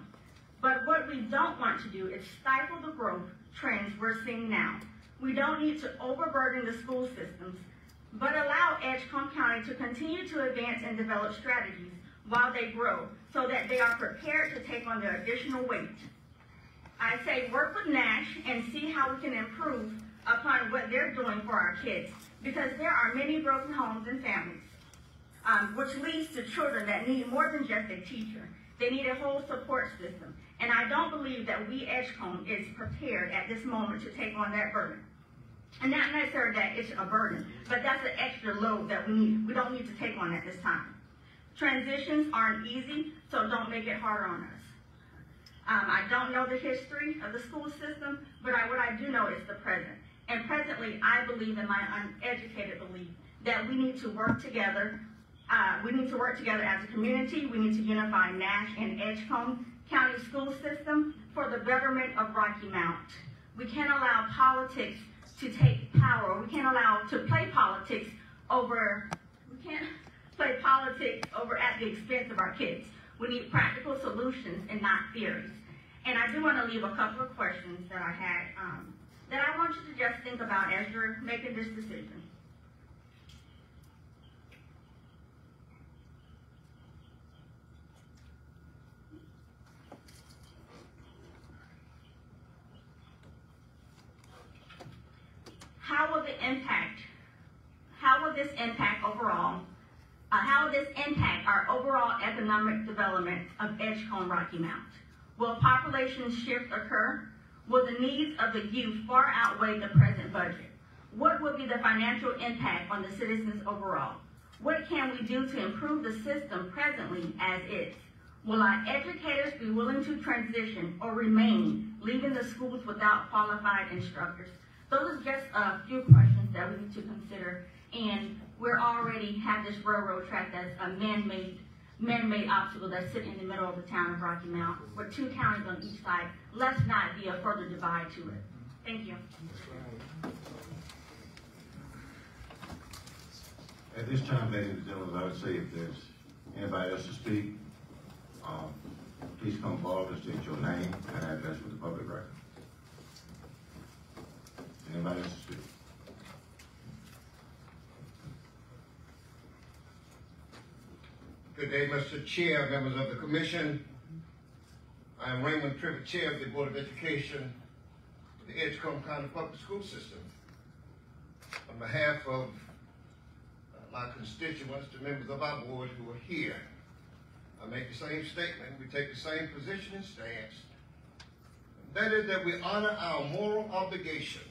but what we don't want to do is stifle the growth trends we're seeing now. We don't need to overburden the school systems, but allow Edgecombe County to continue to advance and develop strategies while they grow so that they are prepared to take on the additional weight. I say work with Nash and see how we can improve upon what they're doing for our kids because there are many broken homes and families, um, which leads to children that need more than just a teacher. They need a whole support system. And I don't believe that we Edgecombe is prepared at this moment to take on that burden. And not necessarily that it's a burden, but that's an extra load that we need. We don't need to take on at this time. Transitions aren't easy, so don't make it hard on us. Um, I don't know the history of the school system, but I, what I do know is the present. And presently, I believe in my uneducated belief that we need to work together. Uh, we need to work together as a community. We need to unify Nash and Edgecombe County school system for the betterment of Rocky Mount. We can't allow politics to take power. We can't allow to play politics over. We can't play politics over at the expense of our kids. We need practical solutions and not theories. And I do want to leave a couple of questions that I had um, that I want you to just think about as you're making this decision. How will the impact, how will this impact overall uh, how will this impact our overall economic development of Edgecombe Rocky Mount? Will population shift occur? Will the needs of the youth far outweigh the present budget? What will be the financial impact on the citizens overall? What can we do to improve the system presently as is? Will our educators be willing to transition or remain, leaving the schools without qualified instructors? Those are just a few questions that we need to consider and we're already have this railroad track that's a man-made man-made obstacle that's sitting in the middle of the town of Rocky Mount with two counties on each side. Let's not be a further divide to it. Thank you. At this time, ladies and gentlemen, I would say if there's anybody else to speak, um, please come forward and state your name and address for the public record. Anybody else to speak? Good day, Mr. Chair, members of the commission. I am Raymond Tribbett, Chair of the Board of Education of the Edgecombe County Public School System. On behalf of uh, my constituents, the members of our board who are here, I make the same statement, we take the same position and stance. And That is that we honor our moral obligation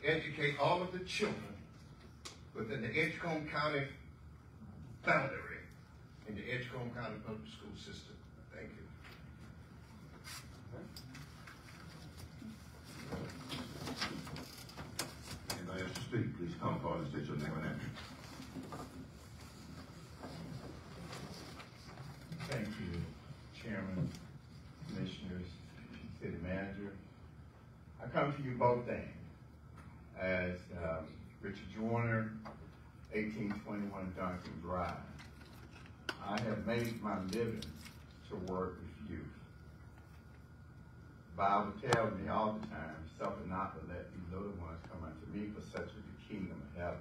to educate all of the children within the Edgecombe County boundary in the Edgecombe County Public School System. Thank you. Anybody else to speak, please come forward and state your name and address. Thank you, Chairman, Commissioners, City Manager. I come to you both names as um, Richard Joyner, 1821 Duncan Drive. I have made my living to work with youth. Bible tells me all the time, suffer not to let these little ones come unto me, for such is the kingdom of heaven.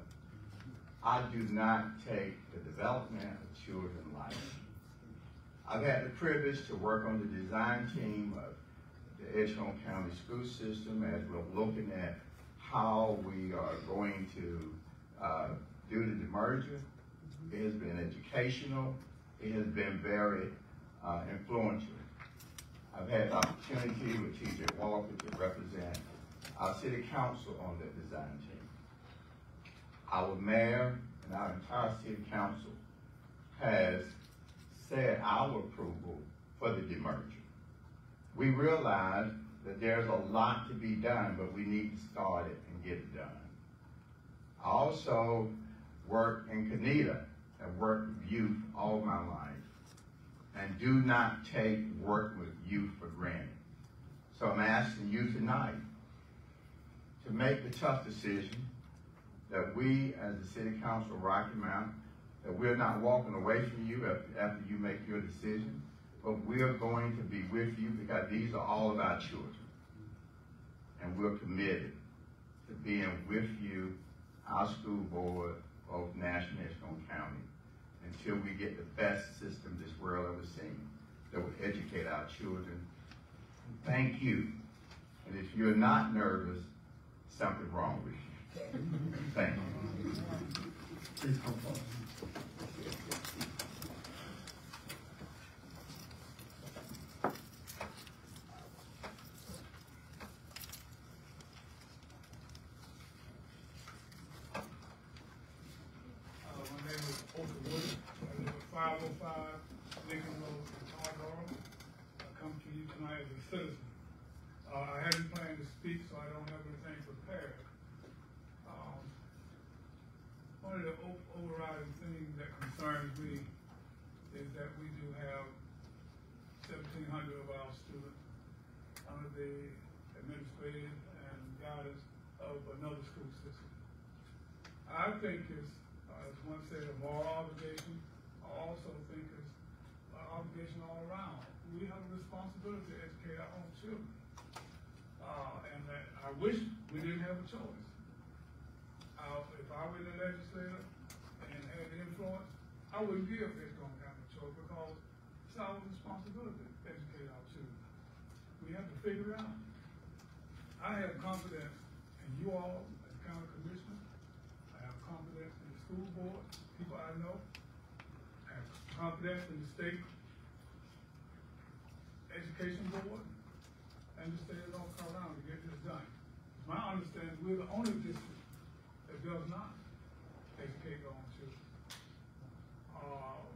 I do not take the development of children lightly. I've had the privilege to work on the design team of the Edgecombe County School System as we're looking at how we are going to uh, do the merger. It has been educational. It has been very uh, influential. I've had the opportunity with T.J. Walker to represent our city council on that design team. Our mayor and our entire city council has said our approval for the demerger. We realize that there's a lot to be done, but we need to start it and get it done. I also work in Conetoe and worked with youth all my life and do not take work with youth for granted. So I'm asking you tonight to make the tough decision that we, as the City Council of Rocky Mount, that we're not walking away from you after, after you make your decision, but we're going to be with you because these are all of our children. And we're committed to being with you, our school board, both National and County, until we get the best system this world ever seen that will educate our children. Thank you. And if you're not nervous, something wrong with you. Thank you. Please come forward. Uh, my name is Oka Wood. I live at five oh five Lincoln Road in Tarboro. I come to you tonight as a citizen. Uh, I hadn't planned to speak, so I don't have anything prepared. Um, one of the o- overriding things that concerns me is that we do have seventeen hundred of our students under the administrative and guidance of another school system. I think it's, uh, as one said, a moral obligation. I also think it's an obligation all around. We have a responsibility to educate our own children. Uh, and I wish we didn't have a choice. Uh, if I were the legislator and had influence, I wouldn't give Edgecombe County a choice because it's our responsibility to educate our children. We have to figure out. I have confidence in you all as county commissioners. I have confidence in the school board, people I know. I have confidence in the state education board and the state of North Carolina to get this done. My understanding, we're the only district that does not educate their own children. Um,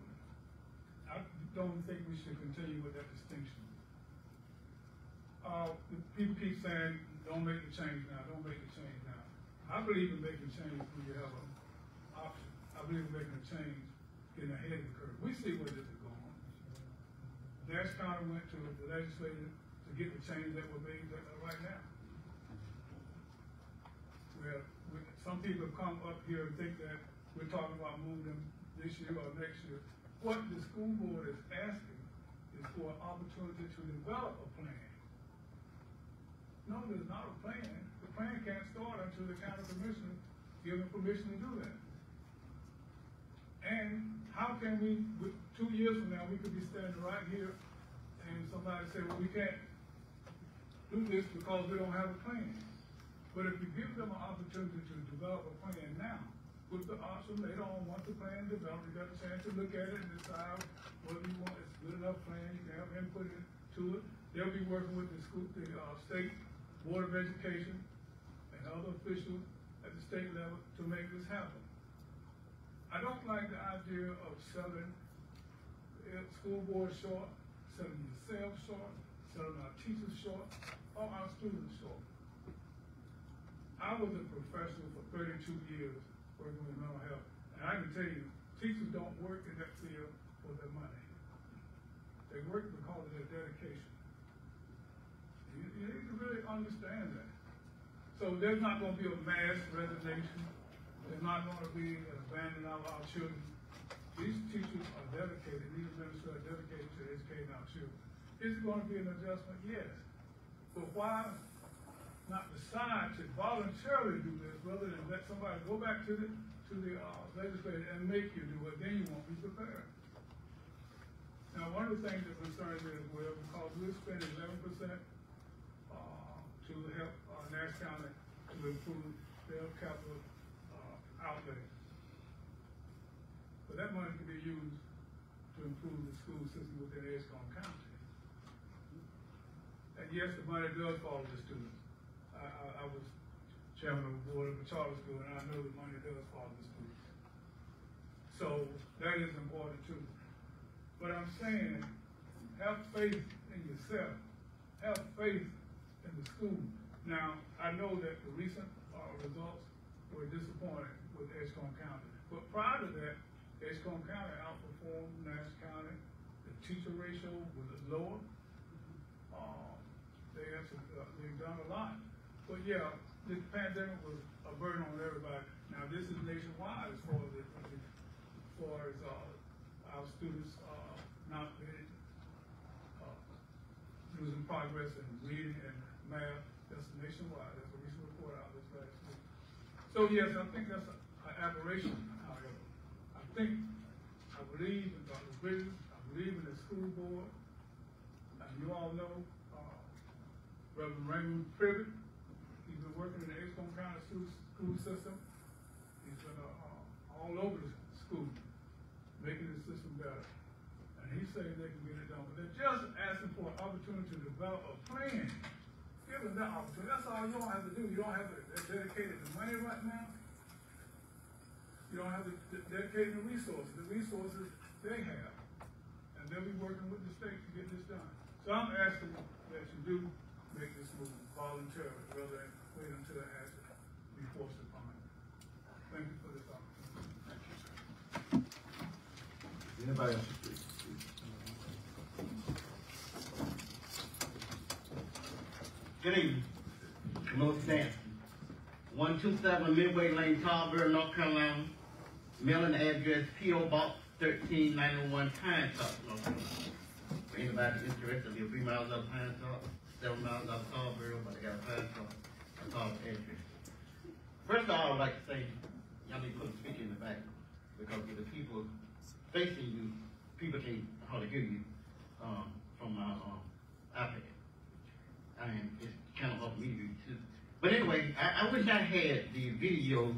I don't think we should continue with that distinction. Uh, the people keep saying, don't make the change now, don't make the change now. I believe in making change when you have an option. I believe in making a change, getting ahead of the curve. We see where this is going. Nash County went to the legislature to get the change that we're making uh, right now. Where, some people come up here and think that we're talking about moving them this year or next year. What the school board is asking is for an opportunity to develop a. No, there's not a plan. The plan can't start until the county commissioner give them permission to do that. And how can we, two years from now, we could be standing right here and somebody say, well, we can't do this because we don't have a plan. But if you give them an opportunity to develop a plan now, with the option later on, once the plan developed, you got a chance to look at it and decide whether you want, it's a good enough plan, you can have input into it. They'll be working with the school, the, uh, state board of education and other officials at the state level to make this happen. I don't like the idea of selling uh, school board short, selling yourself short, selling our teachers short, or our students short. I was a professional for thirty-two years working with mental health, and I can tell you, teachers don't work in that field for their money. They work because of their dedication. You, need to really understand that. So there's not gonna be a mass resignation, there's not gonna be an abandoning of our children. These teachers are dedicated, these administrators are dedicated to educating our children. Is it gonna be an adjustment? Yes. But why not decide to voluntarily do this rather than let somebody go back to the, to the, uh, legislature and make you do it, then you won't be prepared. Now, one of the things that concerns me as well, because we're spending eleven percent, to help, uh, Nash County to improve their capital, uh, outlay. But that money can be used to improve the school system within Edgecombe County. And yes, the money does follow the students. I, I, I was chairman of the board of a charter school, and I know the money does fall to schools. So that is important too. But I'm saying, have faith in yourself. Have the school. Now, I know that the recent, uh, results were disappointing with Edgecombe County. But prior to that, Edgecombe County outperformed Nash County. The teacher ratio was lower. Um, they have, uh, they've done a lot. But yeah, the pandemic was a burden on everybody. Now, this is nationwide as far as, it- as far as, uh, our students, uh, not being, uh, losing progress in reading and math. That's nationwide. That's a recent report out this last week. So yes, I think that's an aberration, however. I think, I believe in Dr. Bridges, I believe in the school board. And you all know, uh, Reverend Raymond Tribbett, he's been working in the Edgecombe County school, school system. He's been, uh, uh, all over the school, making the system better. And he's saying they can get it done, but they're just asking for an opportunity to develop a plan. Give that opportunity, that's all you don't have to do, you don't have to dedicate the money right now. You don't have to dedicate the resources, the resources they have. And they'll be working with the state to get this done. So I'm asking that you do make this move voluntarily, rather than wait until it has to be forced upon you. Thank you for this opportunity. Anybody else Good evening. One two seven Midway Lane, Tarboro, North Carolina. Mailing address P.O. Box thirteen ninety-one Pine Top, North Carolina. For anybody interested, we're three miles of Pine Top, seven miles of Tarboro, but I got a Pine Top, a Top address. First of all, I'd like to say, y'all need to put the speaker in the back, because with the people facing you, people can't hardly hear you, um, from my, um, iPad. I mean, it's kind of hard for me to do too. But anyway, I, I wish I had the video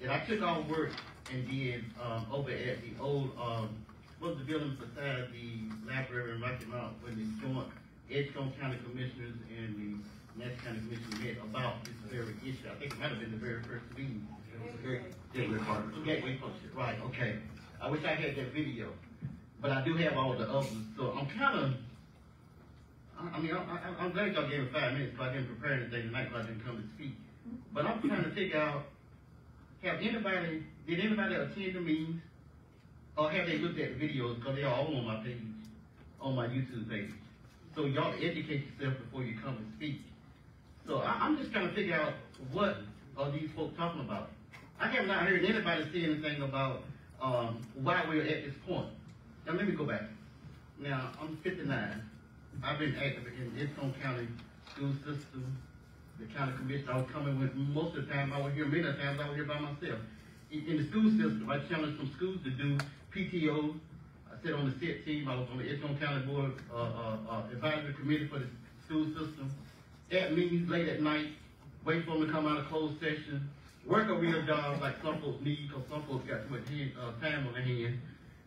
that I took off work and did, um, over at the old, um, what was the building beside the library in Rocky Mount, when the joint Edgecombe County Commissioners and the Nash County Commission met about this very issue. I think it might have been the very first meeting. Gateway Partners. Gateway Partnership, right, okay. I wish I had that video, but I do have all the others, so I'm kinda, I, I mean, I, I, I'm glad y'all gave me five minutes, so I didn't prepare anything tonight, so I didn't come to speak. But I'm trying to figure out, have anybody, did anybody attend the meetings? Or have they looked at the videos, cause they're all on my page, on my YouTube page. So y'all educate yourself before you come and speak. So I, I'm just trying to figure out what are these folks talking about? I have not heard anybody say anything about, um, why we're at this point. Now, let me go back. Now, I'm fifty-nine. I've been active in Edgecombe County school system, the county commission. I was coming with, most of the time, I was here, many times, I was here by myself. In, in the school system, I challenged some schools to do PTO. I sat on the SET team. I was on the Edgecombe County Board, uh, uh, uh, advisory committee for the school system. At meetings late at night, wait for them to come out of closed session, work a real job like some folks need, cause some folks got too much hand, uh, time on their hand.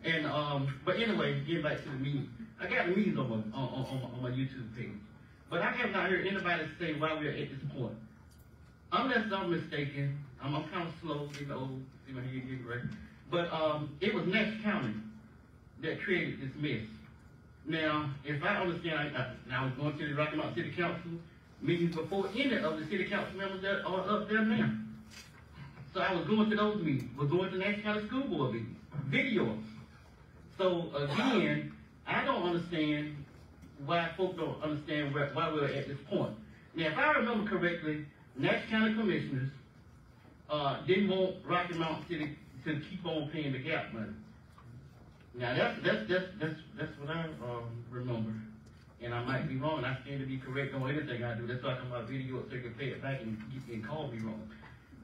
And, um, but anyway, get back to the meeting. I got meetings on my, on, on, on my- YouTube page. But I have not heard anybody say why we're at this point. Unless I'm mistaken, I'm, I'm kind of slow, getting old, see my head getting ready. But, um, it was Nash County that created this mess. Now, if I understand, I, I, I was going to the Rocky Mountain City Council meetings before any of the city council members that are up there now. So I was going to those meetings, was going to Nash County School Board meetings, videos. So again, I don't understand why folks don't understand why we're at this point. Now, if I remember correctly, Nash County Commissioners, uh, didn't want Rocky Mountain City to keep on paying the gap money. Now, that's, that's, that's, that's, that's what I, um, remember. And I might be wrong, I stand to be correct on anything I do. That's why I come out video so you can pay it back and, and call me wrong.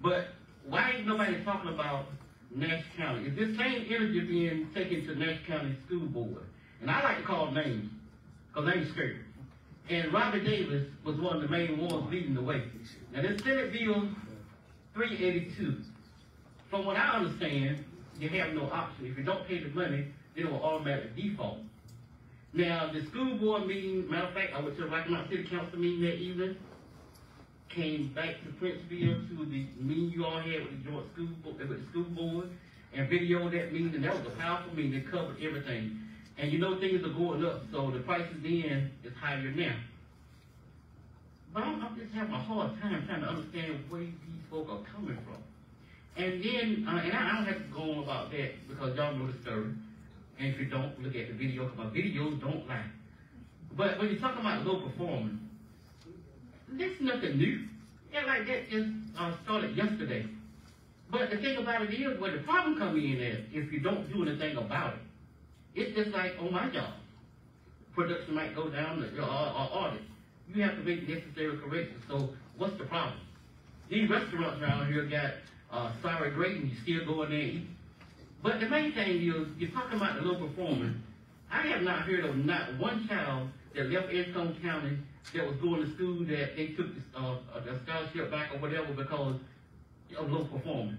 But why ain't nobody talking about Nash County? Is this same energy being taken to Nash County School Board? And I like to call names, because they ain't scary. And Robert Davis was one of the main ones leading the way. Now, this Senate Bill 382, from what I understand, you have no option. If you don't pay the money, it will automatically default. Now, the school board meeting, matter of fact, I went to the Rocky City Council meeting that evening. came back to Princeville to the meeting you all had with the joint school, bo- with the school board and videoed that meeting, and that was a powerful meeting, it covered everything. And you know things are going up, so the prices then is higher now. But I'm, I'm just having a hard time trying to understand where these folk are coming from. And then, uh, and I, I don't have to go on about that because y'all know the story. And if you don't, look at the video, because my videos don't lie. But when you're talking about low performance, that's nothing new. Yeah, like that just uh, started yesterday. But the thing about it is, where the problem comes in is, if you don't do anything about it, it's just like on my job. Production might go down or, audit. You have to make necessary corrections. So what's the problem? These restaurants around here got uh, sour grade and you still go in. But the main thing is, you're talking about the low performance. I have not heard of not one child that left Edgecombe County that was going to school that they took the, uh, uh, scholarship back or whatever because of low performance.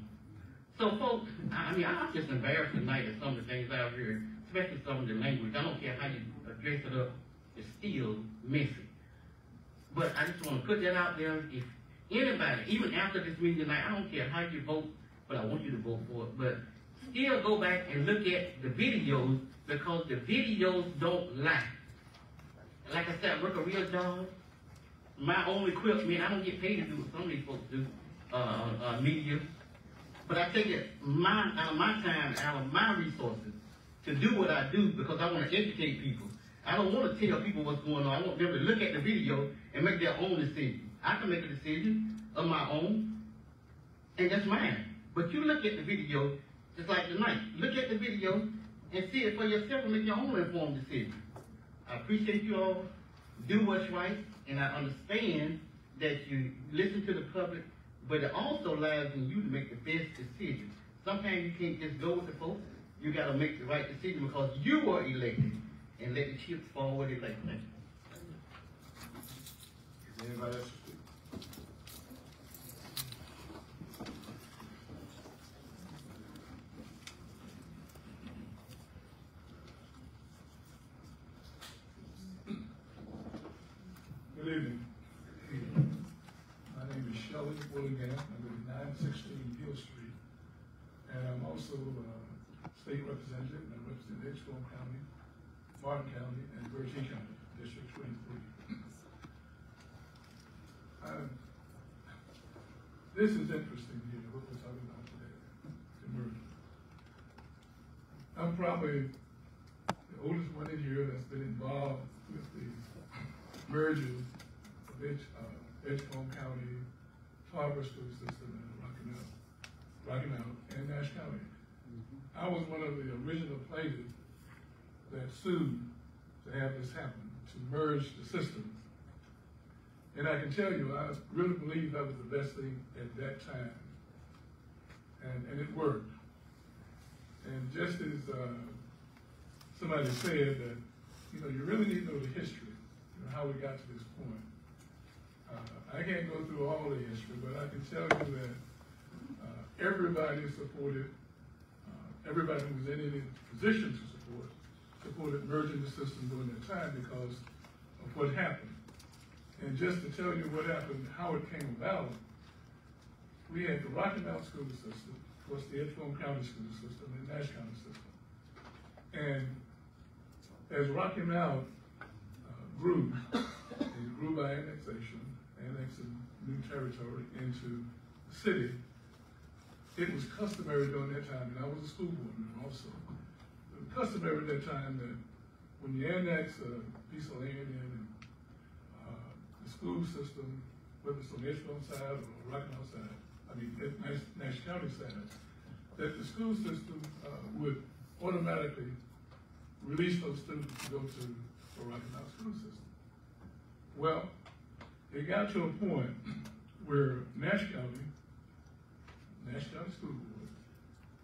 So folks, I mean, I'm just embarrassed tonight at some of the things out here, especially some of the language. I don't care how you address it up, it's still messy. But I just want to put that out there. If anybody, even after this meeting tonight, I don't care how you vote, but I want you to vote for it. But still go back and look at the videos because the videos don't lie. Like I said, I work a real job. My own equipment, I don't get paid to do what some of these folks do, uh, uh, media. But I take it my, out of my time, out of my resources to do what I do because I want to educate people. I don't want to tell people what's going on. I want them to look at the video and make their own decision. I can make a decision of my own, and that's mine. But you look at the video, just like tonight. Look at the video and see it for yourself and make your own informed decision. I appreciate you all. Do what's right, and I understand that you listen to the public, but it also lies in you to make the best decision. Sometimes you can't just go with the folks. You got to make the right decision because you were elected, and let the chips fall where they lay. Good evening. My name is Shelly Willingham. I live at nine sixteen Hill Street. And I'm also a state representative, and I represent Edgecombe County, Martin County, and Bertie County, District twenty-three. Um, This is interesting here, what we're talking about today, the merger. I'm probably the oldest one in here that's been involved with the mergers of Edge, uh, Edgecombe County, Tarboro School System, and Rocky Mount, Rocky Mount, and Nash County. I was one of the original plaintiffs that sued to have this happen, to merge the systems. And I can tell you, I really believe that was the best thing at that time. And, and it worked. And just as, uh, somebody said that, you know, you really need to know the history, you know, how we got to this point. Uh, I can't go through all the history, but I can tell you that, uh, everybody supported, everybody who was in any position to support, supported merging the system during that time because of what happened. And just to tell you what happened, how it came about, we had the Rocky Mount School System, of course, the Edgecombe County School System, and Nash County System. And as Rocky Mount uh, grew, it grew by annexation, annexing new territory into the city. It was customary during that time, and I was a school board member also, it was customary at that time that when you annex a piece of land in uh, the school system, whether it's on the Edgecombe side or Rocky Mount side, I mean, Nash, Nash County side, that the school system, uh, would automatically release those students to go to the Rocky Mount school system. Well, it got to a point where Nash County, County School Board,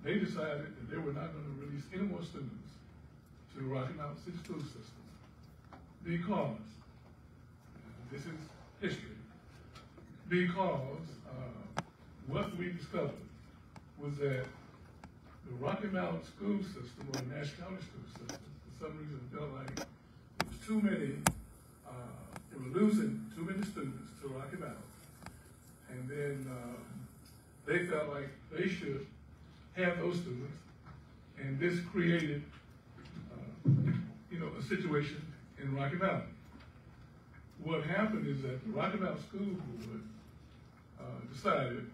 they decided that they were not gonna release any more students to the Rocky Mount City School System because, uh, this is history, because, uh, what we discovered was that the Rocky Mount school system or the Nash County school system, for some reason felt like it was too many, uh, they were losing too many students to Rocky Mount. And then, um, they felt like they should have those students, and this created, uh, you know, a situation in Rocky Mountain. What happened is that the Rocky Mountain School Board, uh, decided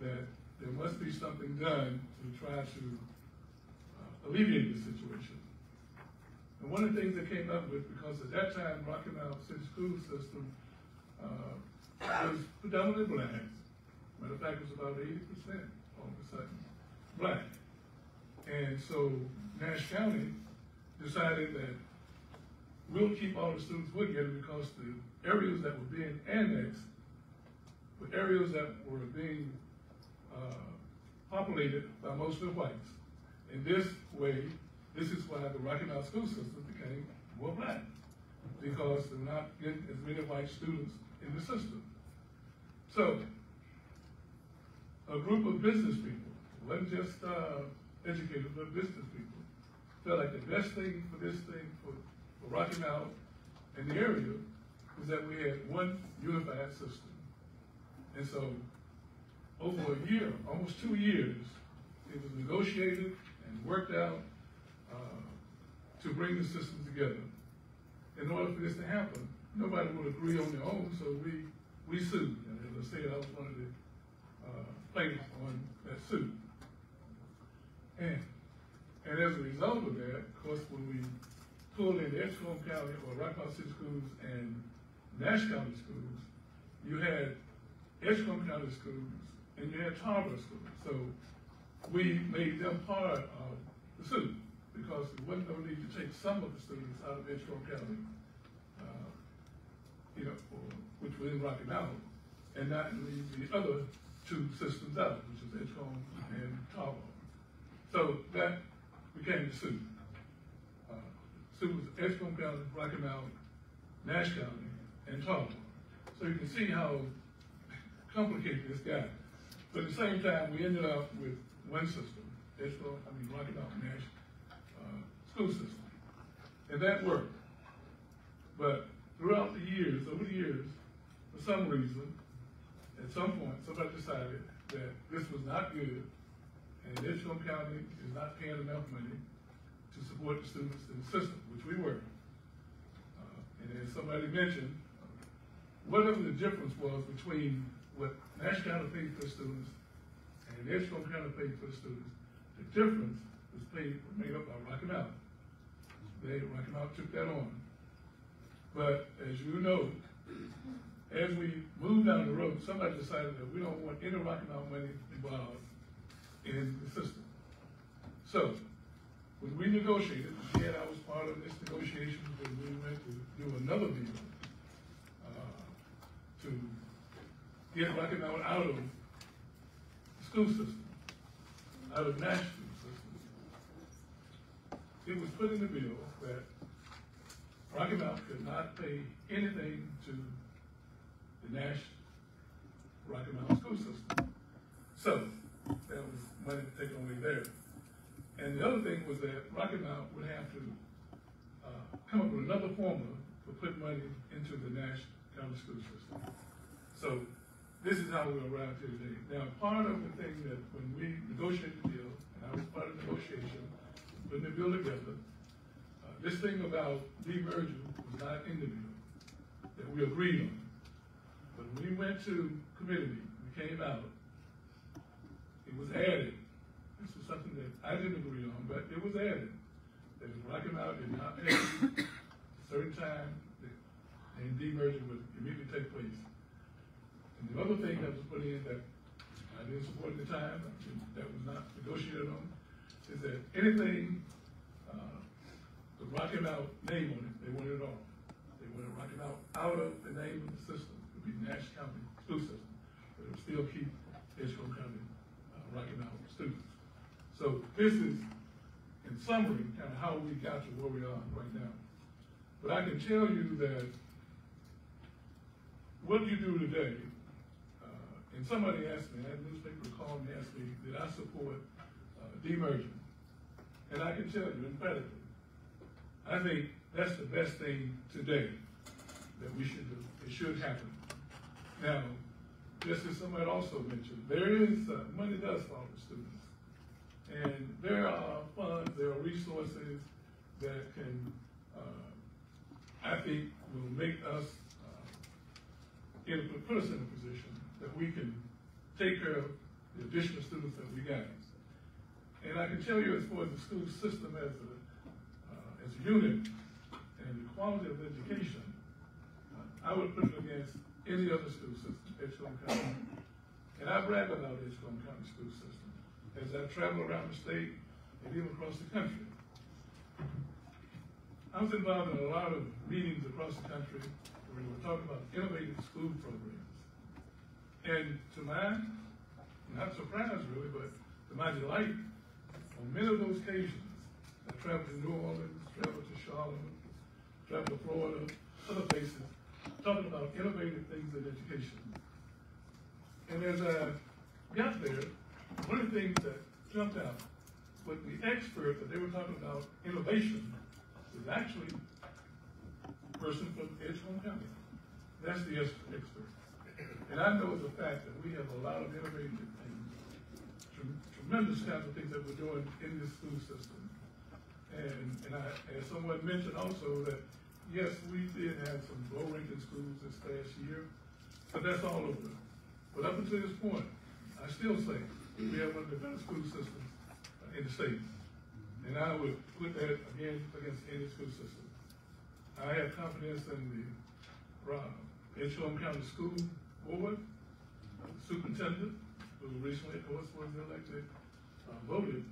that there must be something done to try to uh, alleviate the situation. And one of the things they came up with, because at that time, Rocky Mountain City School System, uh, was predominantly black. Matter of fact, it was about eighty percent all of a sudden, black. And so Nash County decided that we'll keep all the students we're because the areas that were being annexed were areas that were being, uh, populated by mostly whites. In this way, this is why the Rocky Mountain school system became more black, because they're not getting as many white students in the system. So, a group of business people, wasn't just, uh, educators, but business people, felt like the best thing for this thing, for, for Rocky Mountain and the area, was that we had one unified system. And so, over a year, almost two years, it was negotiated and worked out, uh, to bring the system together. In order for this to happen, nobody would agree on their own, so we, we sued. And as I said, I was one of the, on that suit. And, and as a result of that, of course, when we pulled in Edgecombe County or Rock Island City Schools and Nash County Schools, you had Edgecombe County Schools and you had Tarboro Schools. So we made them part of the suit because there wasn't no need to take some of the students out of Edgecombe County, uh, you know, or, which were in Rocky Mountain, and not leave the other two systems out, which is Edgecombe and Tarboro. So that became the suit. Uh, suit was Edgecombe County, Rocky Mountain, Nash County, and Tarboro. So you can see how complicated this got. But at the same time, we ended up with one system, Edgecombe, I mean, Rocky Mountain Nash, uh, school system. And that worked. But throughout the years, over the years, for some reason, at some point, somebody decided that this was not good, and Edgecombe County is not paying enough money to support the students in the system, which we were. Uh, and as somebody mentioned, whatever the difference was between what Nash County paid for students and Edgecombe County paid for students, the difference was paid, made up by Rocky Mountain. They, Rocky Mountain took that on. But as you know, as we moved down the road, somebody decided that we don't want any Mountain money involved in the system. So, when we negotiated, again, I was part of this negotiation when we went to do another deal, uh, to get Mountain out of the school system, out of school system. It was put in the bill that Rocky Mountain could not pay anything to the Nash Rocky Mountain school system. So, that was money taken away there. And the other thing was that Rocky Mountain would have to, uh, come up with another formula for putting money into the Nash County school system. So, this is how we arrived here today. Now, part of the thing that when we negotiated the deal, and I was part of the negotiation, putting the bill together, uh, this thing about demerging was not in the bill that we agreed on. When we went to committee, we came out, it was added. This was something that I didn't agree on, but it was added. That if Rocky Mountain did not pay a certain time, then demerging would immediately take place. And the other thing that was put in that I didn't support at the time, that was not negotiated on, is that anything, uh, the Rocky Mountain name on it, they wanted it off. They wanted Rocky Mountain out of the name of the system, it be Nash County School System, but it would still keep Edgecombe County, uh, Rocky Mountain students. So this is, in summary, kind of how we got to where we are right now. But I can tell you that what you do today, uh, and somebody asked me, that newspaper called me, asked me, did I support, uh? And I can tell you emphatically, I think that's the best thing today that we should do. It should happen. Now, just as somebody also mentioned, there is, uh, money does follow students. And there are funds, there are resources that can, uh, I think will make us, uh, in, put us in a position that we can take care of the additional students that we got. And I can tell you as far as the school system as a, uh, as a unit and the quality of education, I would put it against any other school system, Edgecombe County. And I brag about Edgecombe County school system as I travel around the state and even across the country. I was involved in a lot of meetings across the country where we were talking about innovative school programs. And to my, not surprise really, but to my delight, on many of those occasions, I traveled to New Orleans, traveled to Charlotte, traveled to Florida, other places, talking about innovative things in education. And as I got there, one of the things that jumped out with the expert that they were talking about innovation is actually a person from Edgecombe County. That's the expert. And I know a fact that we have a lot of innovative things, tremendous kinds of things that we're doing in this school system. And, and I, as someone mentioned also that, yes, we did have some low-ranking schools this past year, but that's all over. But up until this point, I still say we have one of the better school systems in the state. And I would put that again against any school system. I have confidence in the, uh, Edgecombe County School Board, superintendent, who recently, of course, was elected, uh, voted,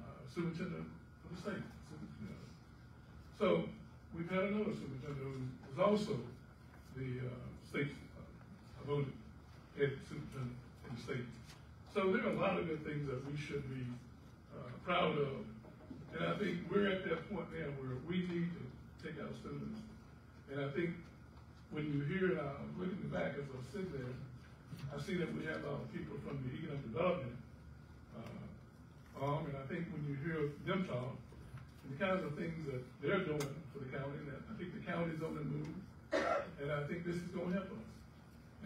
uh, superintendent of the state. So, we've had another superintendent who was also the, uh, state, voted head superintendent in the state. So there are a lot of good things that we should be, uh, proud of. And I think we're at that point now where we need to take our students. And I think when you hear, uh, looking back as I sit there, I see that we have, uh, people from the economic development, uh, arm, and I think when you hear them talk, the kinds of things that they're doing for the county, that I think the county's on the move, and I think this is gonna help us.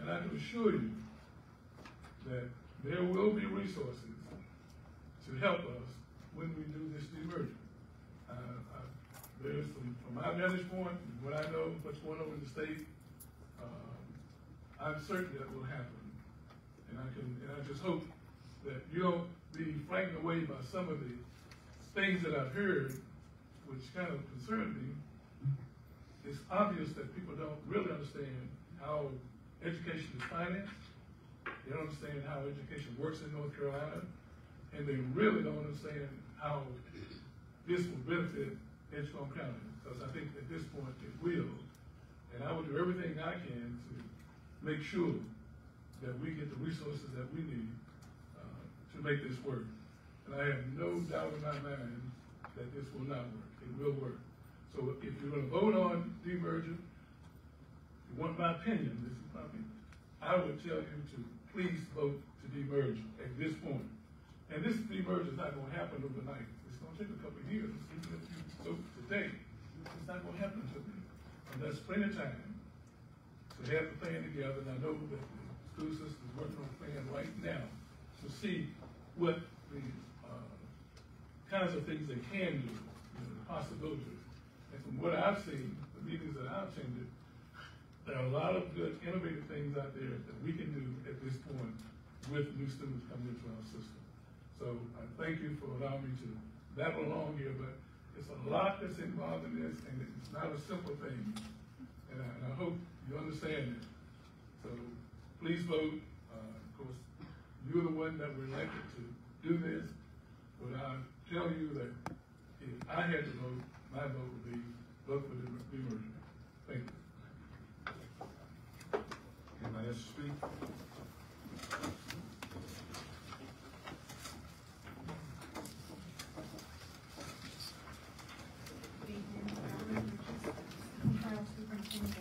And I can assure you that there will be resources to help us when we do this demerger. Uh, I, there's some, from my vantage point, and what I know, what's going on in the state, um, I'm certain that will happen. And I can, and I just hope that you don't be frightened away by some of the things that I've heard, which kind of concern me. It's obvious that people don't really understand how education is financed. They don't understand how education works in North Carolina, and they really don't understand how this will benefit Edgecombe County, because I think at this point it will. And I will do everything I can to make sure that we get the resources that we need, uh, to make this work. And I have no doubt in my mind that this will not work. It will work. So if you're gonna vote on demerger, you want my opinion, this is my opinion, I would tell you to please vote to demerge at this point. And this demerger is not gonna happen overnight. It's gonna take a couple of years, even if you vote today. It's not gonna happen today. And there's plenty of time to have the plan together, and I know that the school system is working on a plan right now to see what the, uh, kinds of things they can do, possibilities. And from what I've seen, the meetings that I've attended, there are a lot of good innovative things out there that we can do at this point with new students coming into our system. So I thank you for allowing me to babble along here, but it's a lot that's involved in this, and it's not a simple thing. And I, and I hope you understand that. So please vote. Uh, of course, you're the one that were elected to do this, but I tell you that if I had to vote, my vote would be vote for the demerger. Thank you. Anybody else speak? Carol, Superintendent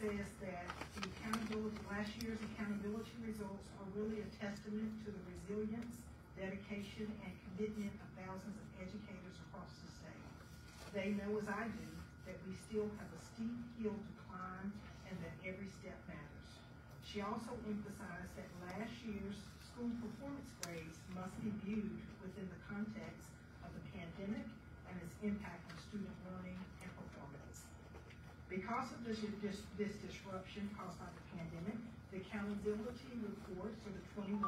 says that the accountability last year's accountability results are really a testament to the resilience, dedication, and commitment of thousands of educators across the state. They know, as I do, that we still have a steep hill to climb and that every step matters. She also emphasized that last year's school performance grades must be viewed within the context of the pandemic and its impact on student learning. Because of this, this, this disruption caused by the pandemic, the accountability report for the 21-22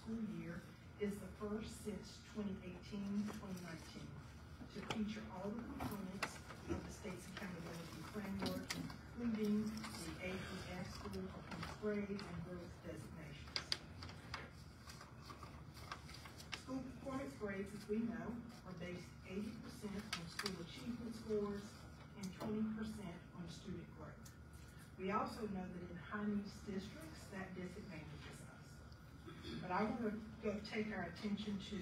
school year is the first since 2018-2019 to feature all the components of the state's accountability framework, including the AES school performance grades and growth designations. School performance grades, as we know, are based eighty percent on school achievement scores and twenty percent on student growth. We also know that in high-needs districts, that disadvantages us. But I want to go take our attention to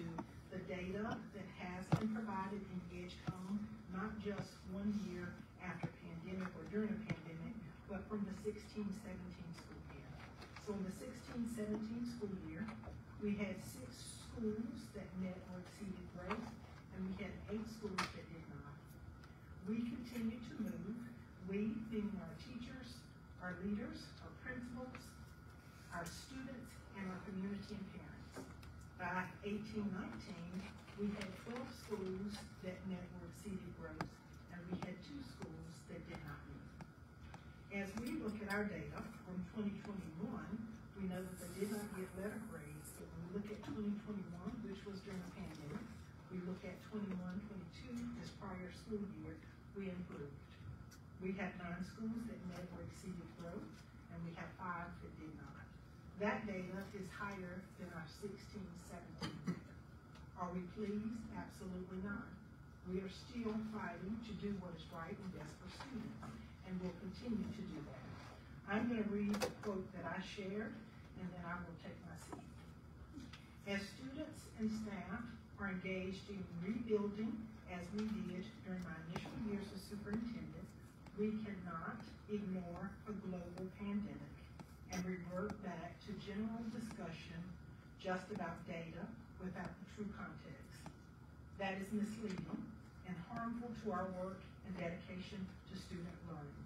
the data that has been provided in Edgecombe, not just one year after pandemic or during a pandemic, but from the 16-17 school year. So in the 16-17 school year, we had six schools that met or exceeded growth, and we had eight schools that did not. We continue to move, we being our our leaders, our principals, our students, and our community and parents. By eighteen nineteen, we had twelve schools that met or exceeded growth, and we had two schools that did not meet. As we look at our data from twenty twenty-one, we know that they did not get letter grades, but when we look at twenty twenty-one, which was during the pandemic, we look at 21-22, this prior school year, we improved. We had nine schools that met or exceeded growth, and we have five that did not. That data is higher than our 16-17 data. Are we pleased? Absolutely not. We are still fighting to do what is right and best for students, and we'll continue to do that. I'm gonna read the quote that I shared, and then I will take my seat. As students and staff are engaged in rebuilding, as we did during my initial years as superintendent, we cannot ignore a global pandemic and revert back to general discussion just about data without the true context. That is misleading and harmful to our work and dedication to student learning.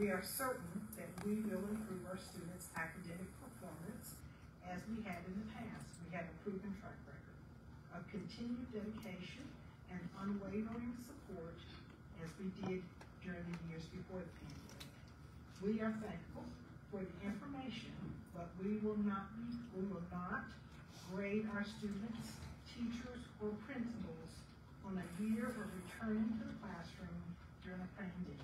We are certain that we will improve our students' academic performance as we have in the past. We have a proven track record of continued dedication and unwavering support as we did during the years before the pandemic. We are thankful the information, but we will not we will not grade our students, teachers, or principals on a year of returning to the classroom during a pandemic.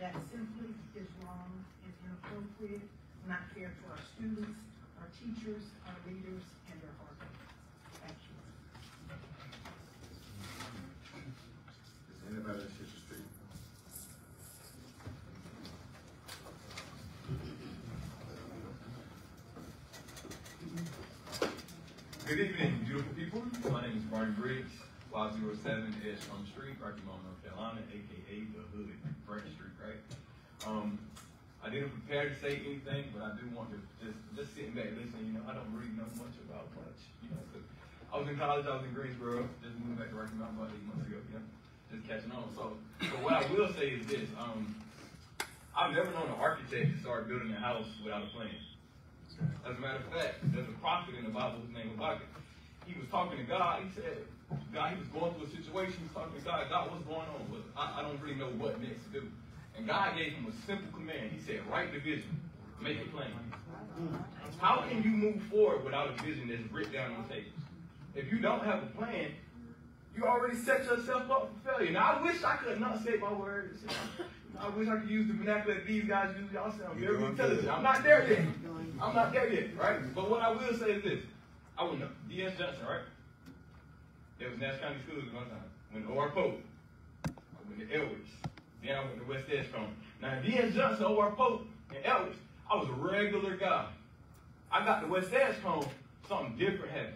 That simply is wrong and inappropriate, not fair to our students, our teachers, our leaders, and their hard work. Thank you. Is anybody else here to speak? Good evening, beautiful people. My name is Martin Briggs, five zero seven Edgecombe Street, Rocky Mount, North Carolina, AKA the Hood, Branch Street, right? Um, I didn't prepare to say anything, but I do want to just just sitting back listening. You know, I don't really know much about much. You know, I was in college, I was in Greensboro, just moved back to Rocky Mount about eight months ago. You know, just catching on. So, but what I will say is this: um, I've never known an architect to start building a house without a plan. As a matter of fact, there's a prophet in the Bible whose name is Habakkuk. He was talking to God. He said, God, he was going through a situation. He was talking to God. God, what's going on? But I, I don't really know what next to do. And God gave him a simple command. He said, write the vision. Make it plain. How can you move forward without a vision that's written down on paper? If you don't have a plan, you already set yourself up for failure. Now, I wish I could not say my words. I wish I could use the vernacular that these guys use. Y'all sound very intelligent. I'm not there yet. I'm not there yet, right? But what I will say is this. I know. D.S. Johnson, right? There was Nash County Schools at one time. Went to O.R. Pope. I went to Edwards. Then I went to West Edgecombe. Now, D.S. Johnson, O.R. Pope, and Edwards, I was a regular guy. I got to West Edgecombe, something different happened.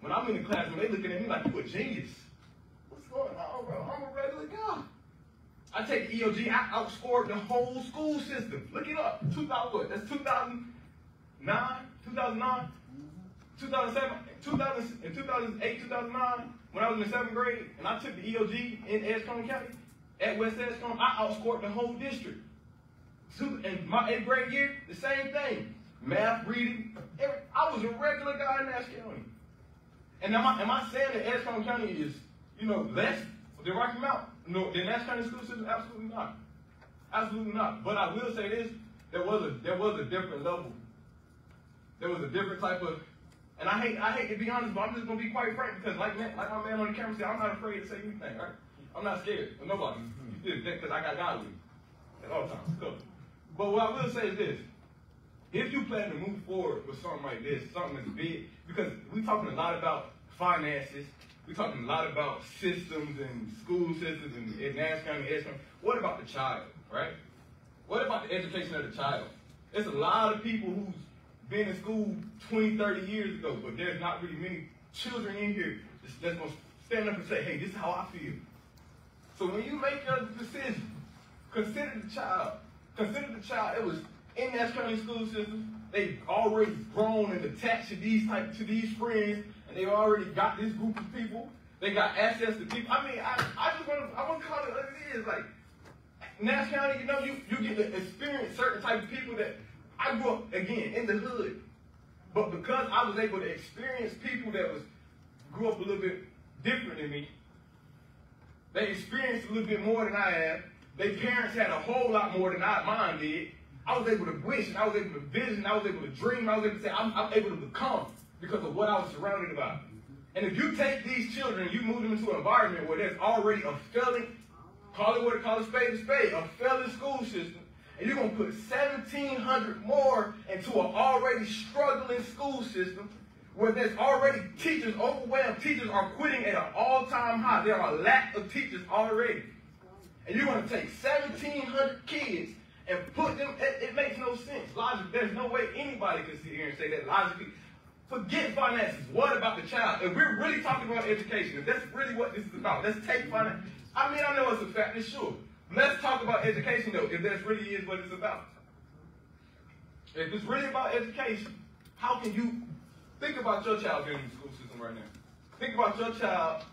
When I'm in the classroom, they looking at me like, you a genius. What's going on, bro? I'm a regular guy. I take the EOG, I outscored the whole school system. Look it up. 2000 what? That's 2009, 2009, 2007, 2000, in 2008, 2009, when I was in the seventh grade, and I took the EOG in Edgecombe County, at West Edgecombe, I outscored the whole district. In my eighth grade year, the same thing. Math, reading, every, I was a regular guy in Nash County. And am I, am I saying that Edgecombe County is, you know, less than Rocky Mount? No, the Nash County school system, absolutely not. Absolutely not. But I will say this, there was a there was a different level. There was a different type of and I hate I hate to be honest, but I'm just gonna be quite frank because like man, like my man on the camera said, I'm not afraid to say anything, right? I'm not scared of nobody. Mm-hmm. Because I got God with me at all times. So, but what I will say is this. If you plan to move forward with something like this, something that's big, because we're talking a lot about finances, we're talking a lot about systems and school systems and in Nash County. What about the child, right? What about the education of the child? There's a lot of people who's been in school 20, 30 years ago, but there's not really many children in here that's, going to stand up and say, hey, this is how I feel. So when you make your decision, consider the child. Consider the child. It was in that county school system. They've already grown and attached to these type to these friends, and they've already got this group of people. They got access to people. I mean, I, I just want to I want to call it what it is. Like Nash County, you know, you, you get to experience certain type of people that I grew up again in the hood. But because I was able to experience people that was grew up a little bit different than me, they experienced a little bit more than I have. Their parents had a whole lot more than I, mine did. I was able to wish, and I was able to vision, I was able to dream, I was able to say, I'm, I'm able to become because of what I was surrounded by. And if you take these children you move them into an environment where there's already a failing, call it what it call a spade a spade, a failing school system, and you're going to put 1,700 more into an already struggling school system, where there's already teachers overwhelmed. Teachers are quitting at an all-time high. There are a lack of teachers already. And you're going to take 1,700 kids and put them, it, it, makes no sense. Logic, there's no way anybody can sit here and say that logically. Forget finances. What about the child? If we're really talking about education, if that's really what this is about, let's take finance. I mean, I know it's a factor, sure. Let's talk about education though, if that really is what it's about. If it's really about education, how can you Think about your child being in the school system right now. Think about your child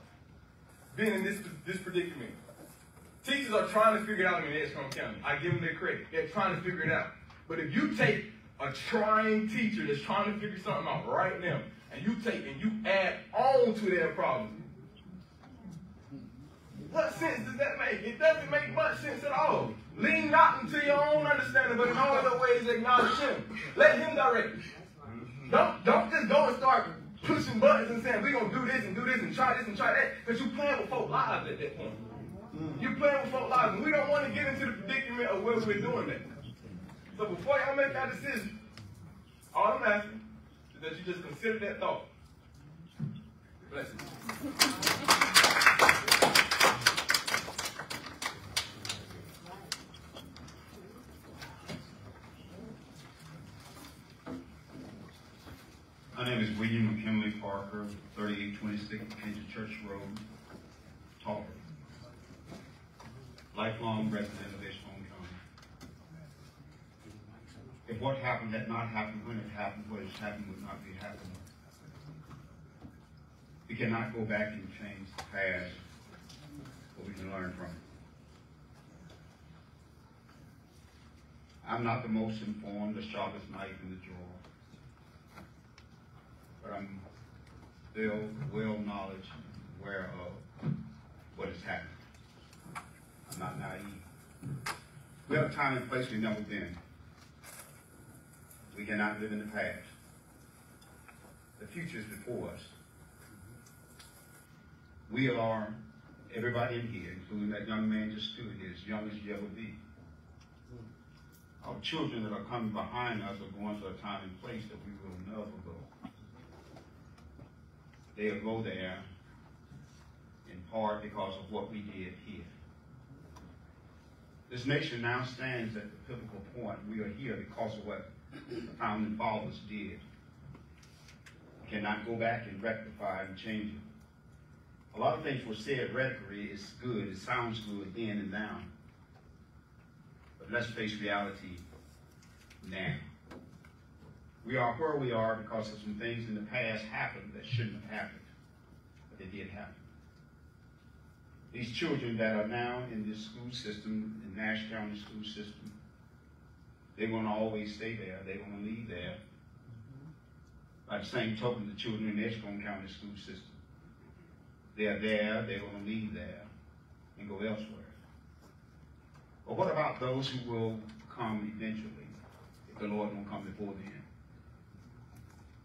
being in this, this predicament. Teachers are trying to figure it out in Edgecombe County. I give them their credit. They're trying to figure it out. But if you take a trying teacher that's trying to figure something out right now, and you take and you add on to their problem, what sense does that make? It doesn't make much sense at all. Lean not into your own understanding, but in all other ways acknowledge him. Let him direct you. Don't don't just go and start pushing buttons and saying we're gonna do this and do this and try this and try that because you're playing with folk lives at that point. You're playing with folk lives, and we don't want to get into the predicament of where we're doing that. So before y'all make that decision, all I'm asking is that you just consider that thought. Blessings. My name is William McKinley Parker, 3826 Kansas Church Road, Talbot. Lifelong resident of Edgecombe hometown. If what happened had not happened when it happened, what has happened would not be happening. We cannot go back and change the past, but we can learn from it. I'm not the most informed, the sharpest knife in the drawer but I'm still well knowledge aware of uh, what is happening. I'm not naive. We have a time and place we've never been. We cannot live in the past. The future is before us. We are, everybody in here, including that young man just stood here, as young as you ever be. Our children that are coming behind us are going to a time and place that we will never go they'll go there in part because of what we did here. This nation now stands at the pivotal point. We are here because of what the founding fathers did. We cannot go back and rectify and change it. A lot of things were said rhetorically. It's good. It sounds good in and down. But let's face reality now. We are where we are because of some things in the past happened that shouldn't have happened, but they did happen. These children that are now in this school system, in Nash County school system, they won't always stay there. They won't leave there. By the same token, the children in Edgecombe County school system, they are there, they're going to leave there and go elsewhere. But what about those who will come eventually, if the Lord won't come before then?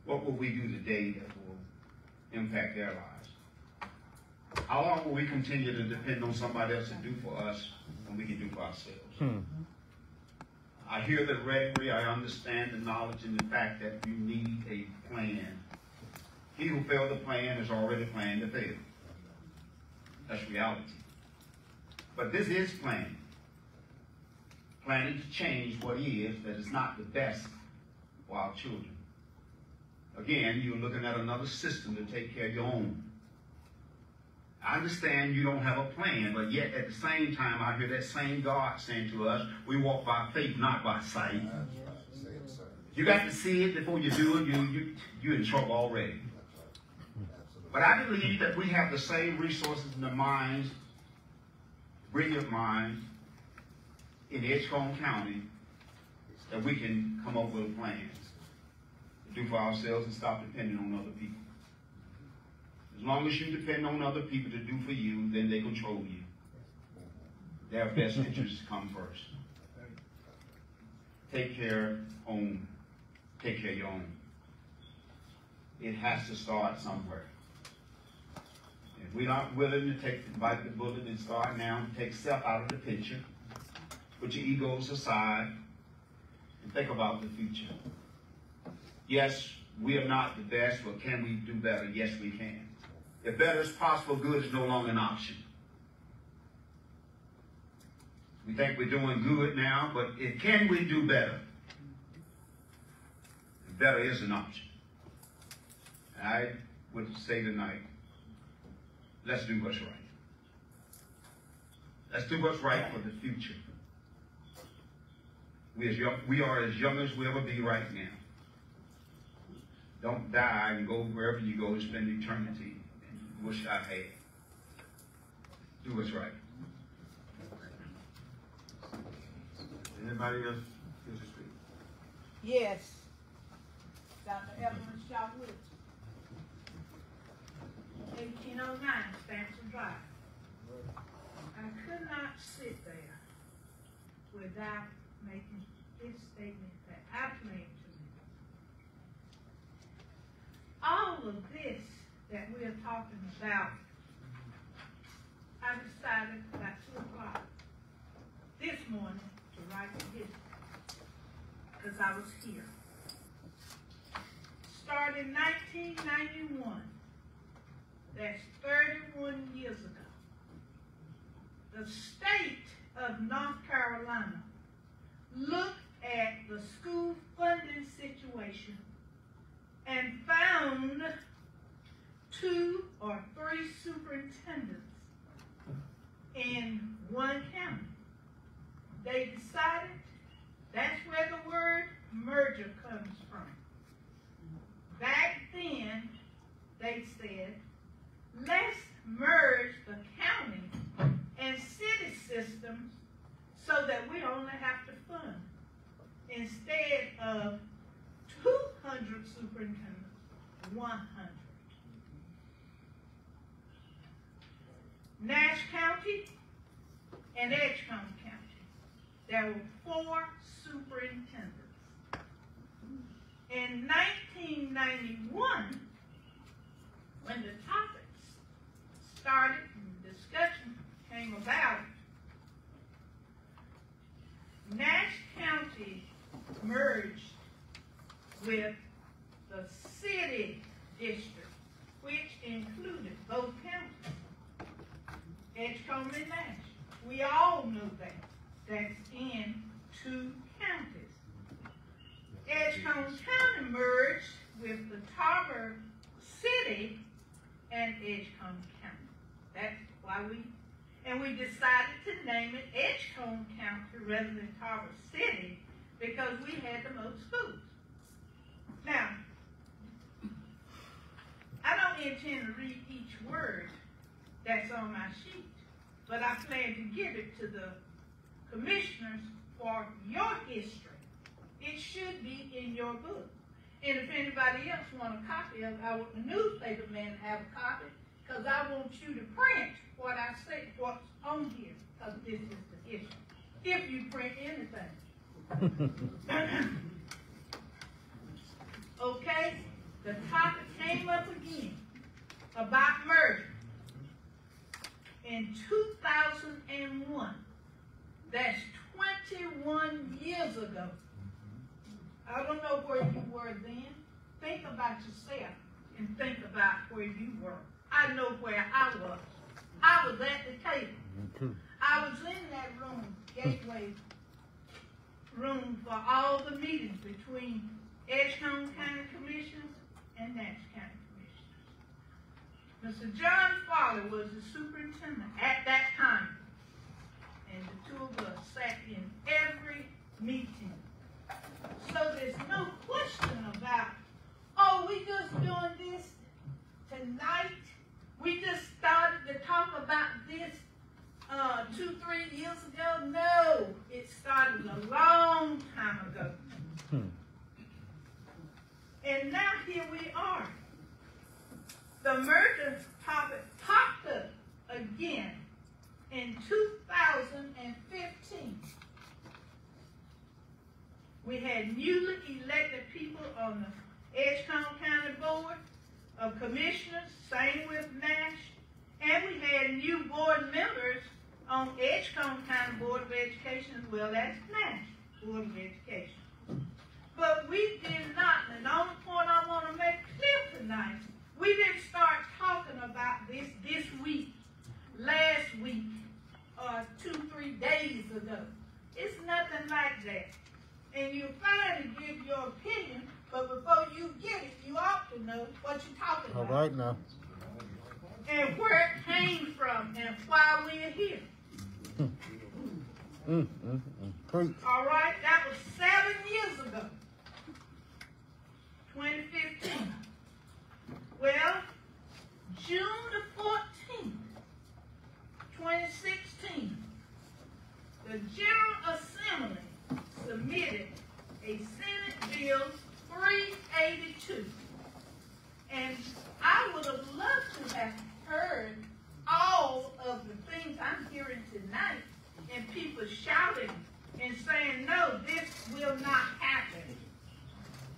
What will we do today that will impact their lives? How long will we continue to depend on somebody else to do for us when we can do for ourselves? Hmm. I hear the rhetoric, I understand the knowledge and the fact that you need a plan. He who failed the plan has already planned to fail. That's reality. But this is planning. Planning to change what is that is not the best for our children. Again, you're looking at another system to take care of your own. I understand you don't have a plan, but yet at the same time, I hear that same God saying to us, we walk by faith, not by sight. You got to see it before you do it, you, you, you're in trouble already. But I believe that we have the same resources in the minds, brilliant minds, in Edgecombe County, that we can come up with a plan to do for ourselves and stop depending on other people. As long as you depend on other people to do for you, then they control you. Their best interests come first. Take care home. Take care of your own. It has to start somewhere. If we're not willing to take bite the bullet and start now, take self out of the picture, put your egos aside, and think about the future. Yes, we are not the best, but can we do better? Yes, we can. If better is possible, good is no longer an option. We think we're doing good now, but can we do better? Better is an option. I would say tonight, let's do what's right. Let's do what's right for the future. We, as young, we are as young as we'll ever be right now. Don't die and go wherever you go to spend eternity and wish I had. Do what's right. Anybody else wish to speak? Yes. Dr. Evelyn Shaw Woods. Eighteen oh nine Spencer Drive. I could not sit there without making this statement that I've made to me. All of this that we are talking about, I decided about two o'clock this morning to write history, because I was here. Started in nineteen ninety-one, that's thirty-one years ago. The state of North Carolina looked at the school funding situation and found two or three superintendents in one county. They decided that's where the word merger comes from. Back then, they said, let's merge the county and city systems so that we only have to fund instead of 200 superintendents, 100. Nash County and Edgecombe County, there were four superintendents. In 1991, when the topics started and discussion came about, Nash County merged with the city district, which included both counties, Edgecombe and Nash. We all know that. That's in two counties. Edgecombe County merged with the Tarboro City and Edgecombe County. That's why we, and we decided to name it Edgecombe County rather than Tarboro City because we had the most schools. Now, I don't intend to read each word that's on my sheet, but I plan to give it to the commissioners for your history. It should be in your book. And if anybody else want a copy of it, I want the newspaper man to have a copy, because I want you to print what I say, what's on here, because this is the issue. If you print anything. Okay, the topic came up again about merger. In two thousand and one, that's twenty-one years ago. I don't know where you were then. Think about yourself and think about where you were. I know where I was. I was at the table. I was in that room, gateway room for all the meetings between Edgecombe County Commissioners and Nash County Commissioners. Mr. John Farley was the superintendent at that time. And the two of us sat in every meeting. So there's no question about, oh, we just doing this tonight. We just started to talk about this uh, two, three years ago. No, it started a long time ago. And now here we are. The merger topic popped up again in 2015. We had newly elected people on the Edgecombe County Board of Commissioners, same with Nash, and we had new board members on Edgecombe County Board of Education as well as Nash Board of Education. But we did not, and the only point I want to make clear tonight, we didn't start talking about this this week, last week, or two, three days ago. It's nothing like that. And you're fine to give your opinion, but before you get it, you ought to know what you're talking All about. All right now. And where it came from and why we're here. Mm, mm, mm. All right, that was seven years ago. 2015. Well, June the 14th, 2016, the General Assembly submitted a Senate Bill 382. And I would have loved to have heard all of the things I'm hearing tonight and people shouting and saying, no, this will not happen.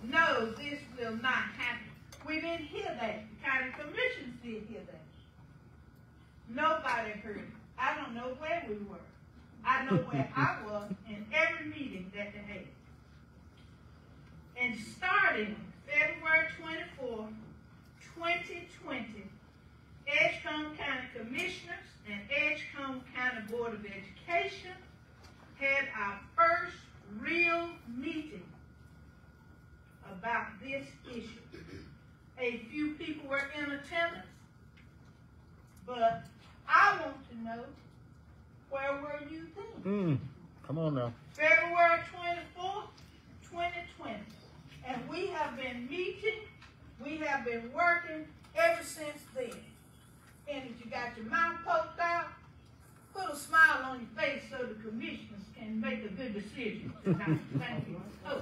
No, this will not happen. We didn't hear that. The county commissions didn't hear that. Nobody heard it. I don't know where we were. I know where I was in every meeting that they had. And starting February 24, 2020, Edgecombe County Commissioners and Edgecombe County Board of Education had our first real meeting about this issue. A few people were in attendance, but I want to know, where were you then? Mm. Come on now. February 24th, 2020. And we have been meeting, we have been working ever since then. And if you got your mouth poked out, put a smile on your face so the commissioners can make a good decision tonight. Thank you. Oh,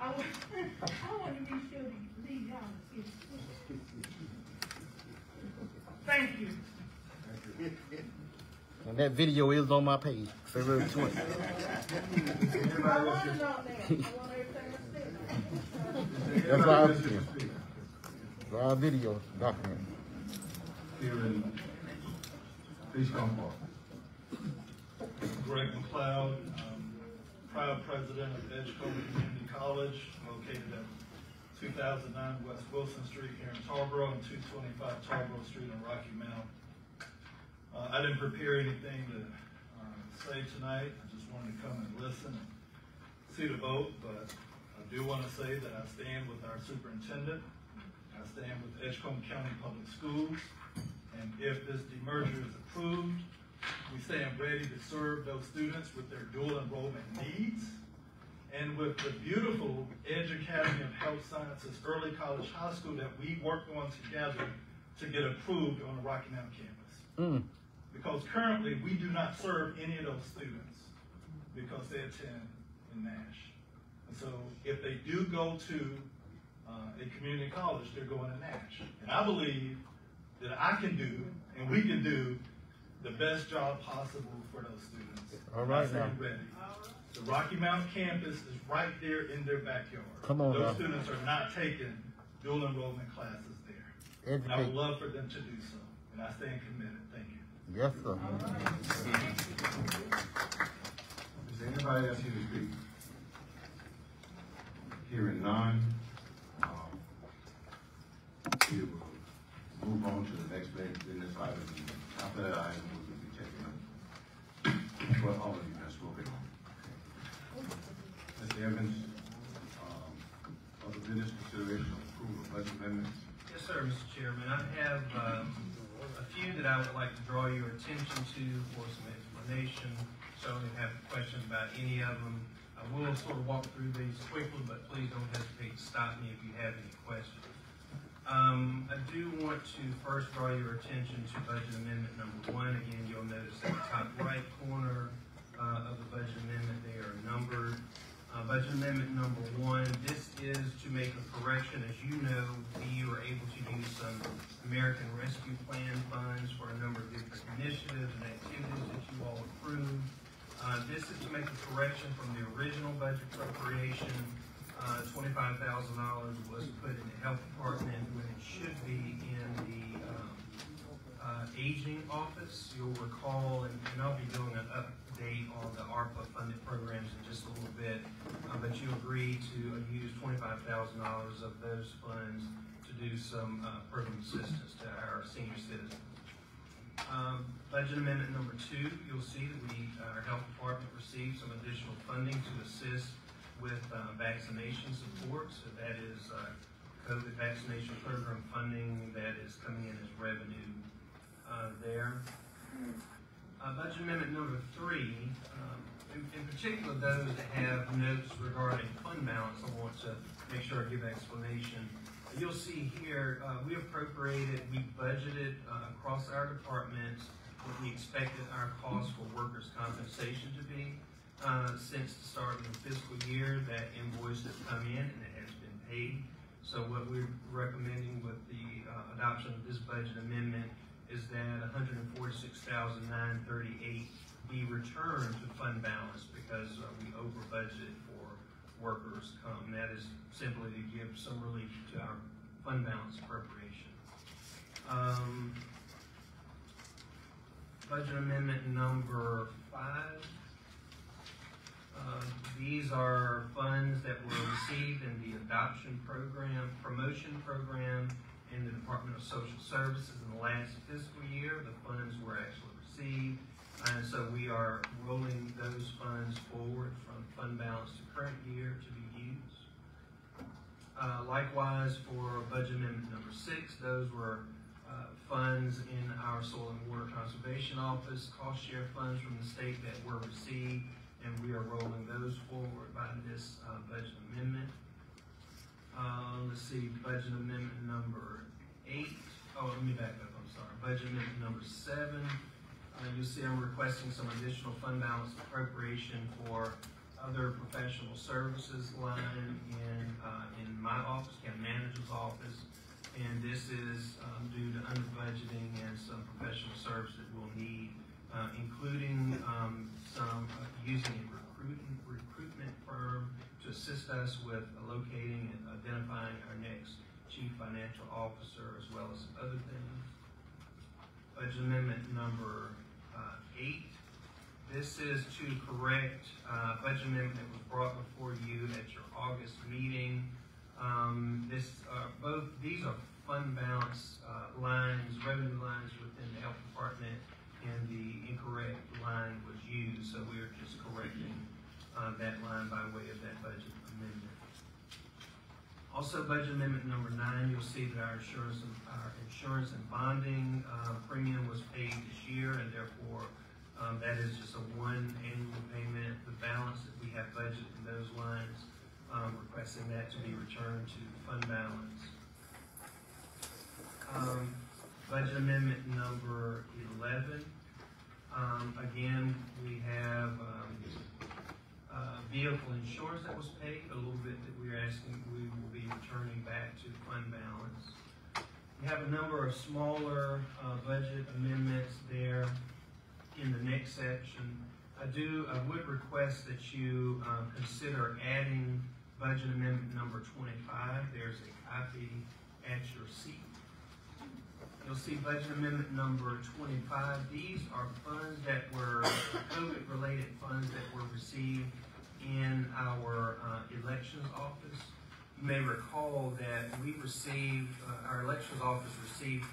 I want, I want to be sure to leave y'all. Thank you. And that video is on my page, February 20th. I want it on there. I want everything I said. That's our, that's our video document. here in, please come forward. Greg McLeod, um, proud president of Edgecombe Community College, located at 2009 West Wilson Street here in Tarboro and 225 Tarboro Street in Rocky Mount. Uh, I didn't prepare anything to uh, say tonight. I just wanted to come and listen and see the vote, but I do want to say that I stand with our superintendent. I stand with Edgecombe County Public Schools. And if this demerger is approved, We stand ready to serve those students with their dual enrollment needs. And with the beautiful Edge Academy of Health Sciences Early College High School that we worked on together to get approved on the Rocky Mount campus. Because currently, we do not serve any of those students because they attend in Nash. And so if they do go to uh, a community college, they're going to Nash. And I believe that I can do, and we can do, the best job possible for those students. All right I now. ready. The Rocky Mount campus is right there in their backyard. Come on Those now. students are not taking dual enrollment classes there. And I would love for them to do so, and I stand committed. Thank you. Yes, sir. Is there anybody else here to speak? Hearing none, um, we will move on to the next business item. After that item, will be up, well, all of you have spoken. Mr. Evans, um, other business consideration approval of budget amendments. Yes, sir, Mr. Chairman. I have um, a few that I would like to draw your attention to for some explanation. Certainly have questions about any of them. I will sort of walk through these quickly, but please don't hesitate to stop me if you have any questions. Um, I do want to first draw your attention to budget amendment number one. Again, you'll notice at the top right corner uh, of the budget amendment, they are numbered. Uh, budget amendment number one, this is to make a correction. As you know, we were able to use some American Rescue Plan funds for a number of different initiatives and activities that you all approved. Uh, this is to make a correction from the original budget appropriation. Uh, twenty-five thousand dollars was put in the health department when it should be in the, um, uh, aging office. You'll recall, and, and I'll be doing an update on the ARPA funded programs in just a little bit. Uh, but you agreed to use twenty-five thousand dollars of those funds to do some, uh, program assistance to our senior citizens. Um, budget amendment number two, you'll see that we, uh, our health department received some additional funding to assist with, uh, vaccination support. So that is, uh, COVID vaccination program funding that is coming in as revenue, uh, there. Uh, budget amendment number three, um, in, in particular those that have notes regarding fund balance, I want to make sure I give explanation. You'll see here, uh, we appropriated, we budgeted, uh, across our departments what we expected our costs for workers' compensation to be. Since the start of the fiscal year, that invoice has come in and it has been paid. So what we're recommending with the, uh, adoption of this budget amendment is that hundred and forty-six thousand nine thirty-eight be returned to fund balance because uh, we over budgeted for workers'. And that is simply to give some relief to our fund balance appropriation. Um, budget amendment number five. Uh, These are funds that were received in the adoption program, promotion program in the Department of Social Services in the last fiscal year. The funds were actually received. And so we are rolling those funds forward from fund balance to current year to be used. Uh, likewise, for budget amendment number six, those were, uh, funds in our Soil and Water Conservation Office, cost share funds from the state that were received, and we are rolling those forward by this, uh, budget amendment. Uh, let's see, budget amendment number eight. Oh, let me back up, I'm sorry. Budget amendment number seven. Uh, you'll see I'm requesting some additional fund balance appropriation for other professional services line in, uh, in my office, county manager's office. And this is, um, due to under budgeting and some professional service that we'll need, uh, including, um, some, uh, using a recruiting, recruitment firm to assist us with locating and identifying our next chief financial officer as well as other things. Budget amendment number, uh, eight. This is to correct, uh, budget amendment that was brought before you at your August meeting. Um, this, uh, both, these are fund balance, uh, lines, revenue lines within the health department, and the incorrect line was used, so we're just correcting, uh, that line by way of that budget amendment. Also, budget amendment number nine, you'll see that our insurance, and our insurance and bonding, uh, premium was paid this year, and therefore, Um, that is just a one annual payment. The balance that we have budgeted in those lines, um, requesting that to be returned to fund balance. Um, budget amendment number eleven. Um, again, we have, um, uh, vehicle insurance that was paid, a little bit that we're asking, we will be returning back to fund balance. We have a number of smaller, uh, budget amendments there in the next section. I do, I would request that you, um, consider adding budget amendment number twenty-five. There's a copy at your seat. You'll see budget amendment number twenty-five. These are funds that were COVID-related funds that were received in our, uh, elections office. You may recall that we received, uh, our elections office received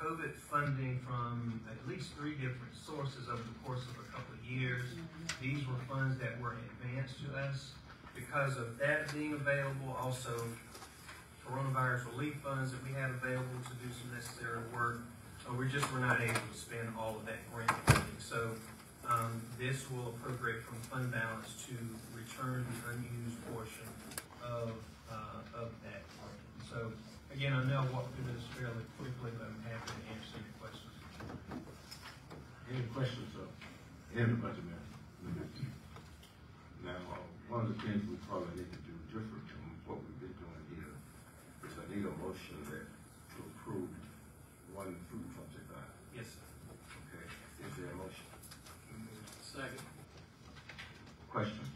COVID funding from at least three different sources over the course of a couple of years. These were funds that were advanced to us. Because of that being available, also coronavirus relief funds that we had available to do some necessary work. So we just were not able to spend all of that grant funding. So, um, this will appropriate from fund balance to return the unused portion of, uh, of that grant. So, again, I know I walked through this fairly quickly, but I'm happy to answer any questions. Any questions in the budget? Now, uh, one of the things we probably need to do different from what we've been doing here is I need a motion that to approve one food twenty-five. Yes, sir. Okay, is there a motion? Second. Questions?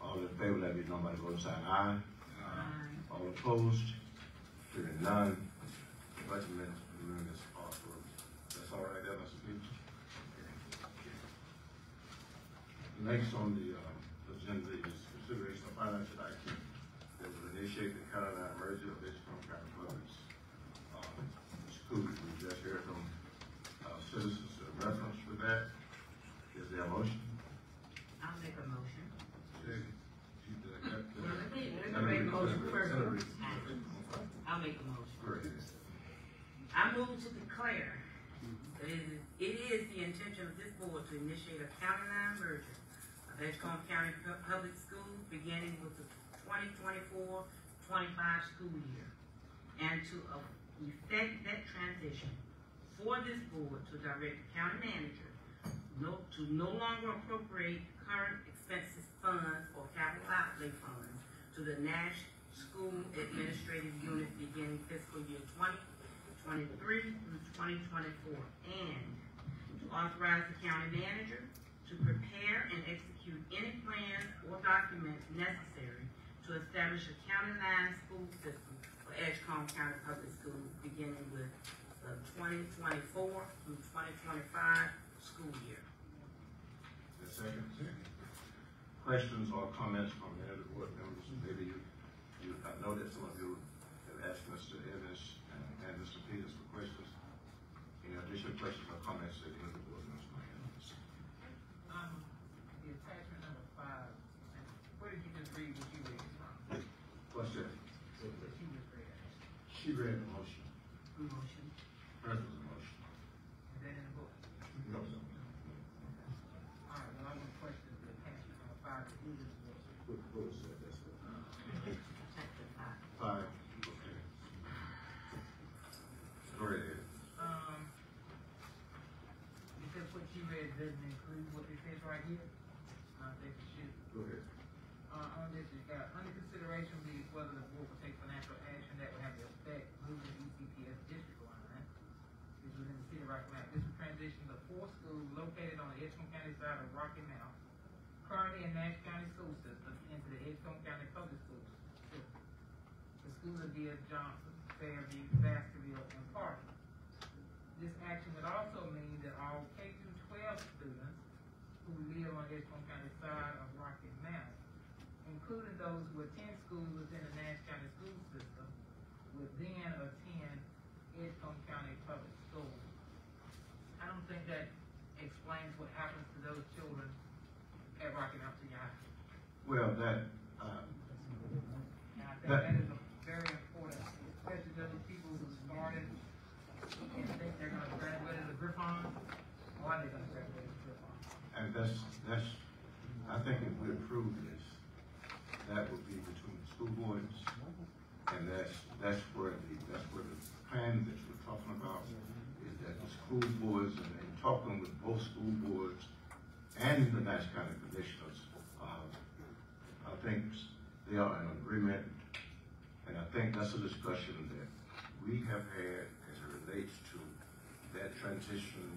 All in favor, let me know by the vote sign aye. Aye. All opposed? Hearing none, the budget amendment is approved. That's all right, there, Mr. Peters? Next on the, uh, agenda is consideration of financial action that will initiate the county line merger of Edgecombe County Public, um, schools. We just heard from, uh, citizens in reference with that. Is there a motion? I'll make a motion. Second. You did that. Well, let me- let me Senator make a Reed, motion Senator first. Reed, Senator Reed. I'll make a motion. Go ahead. I move to declare that it is, it is the intention of this board to initiate a county line merger of Edgecombe County Pu- Public Schools beginning with the 2024-25 school year. And to effect that transition for this board to direct the county manager no, to no longer appropriate current expenses funds or capital outlay funds to the Nash School Administrative Unit beginning fiscal year twenty twenty-three through twenty twenty-four. And authorize the county manager to prepare and execute any plans or documents necessary to establish a county line school system for Edgecombe County Public Schools beginning with the twenty twenty-four through twenty twenty-five school year. The second. Questions or comments from the board members? Maybe you, you, I know that some of you have asked Mr. Evans and, and Mr. Peters for questions. Any additional questions or comments that any of the board members might have? Um, the attachment number five, where did you just read what you read from? What's that? What you just read? Read the motion. Motion, President's motion. is that in the book? No, sir. All right, well, I'm gonna question the attachment number five, you just read. What, what was that? That's what. Attachment five. Five, okay. Go right ahead. Um, because what you read doesn't include what it says right here, I think it should. Go ahead. Uh, on this, you got, under consideration be whether the board will take financial action that will have the effect moving the ECPS district line. Is Rocky Mount. This will transition the four schools located on the Edgecombe County side of Rocky Mount, currently in Nash County School System, into the Edgecombe County Public Schools. The schools are via Johnson, Fairview, Baskerville, and Parker. This action would also mean that all K through twelve students who live on the Edgecombe County side of Rocky Mount, including those who attend schools within the Nash well that uh, that, that is very important, especially those people who started and think they're going to graduate as a Gryphon, Why are they going to graduate as a Gryphon? And that's that's I think if we approve this, that would be between the school boards, and that's that's where the that's where the plan that you're talking about is that the school boards and, and talking with both school boards and the Nash County they are in agreement, and I think that's a discussion that we have had as it relates to that transition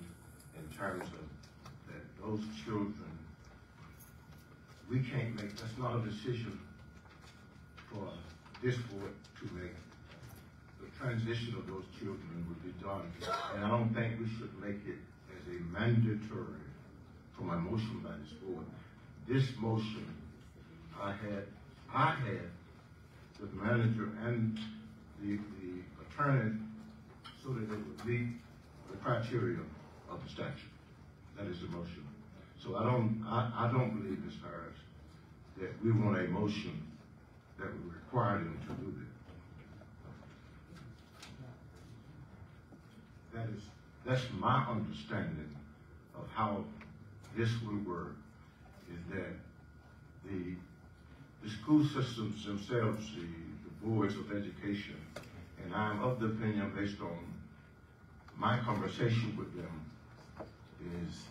in terms of that those children, we can't make, that's not a decision for this board to make. The transition of those children would be done, and I don't think we should make it as a mandatory for my motion by this board. This motion, I had, I had the manager and the, the attorney so that it would meet the criteria of the statute. That is the motion. So I don't, I, I don't believe, Ms. Harris, that we want a motion that would require them to do that. That is, that's my understanding of how this will work, is that the, the school systems themselves, the, the boards of education, and I'm of the opinion based on my conversation with them, is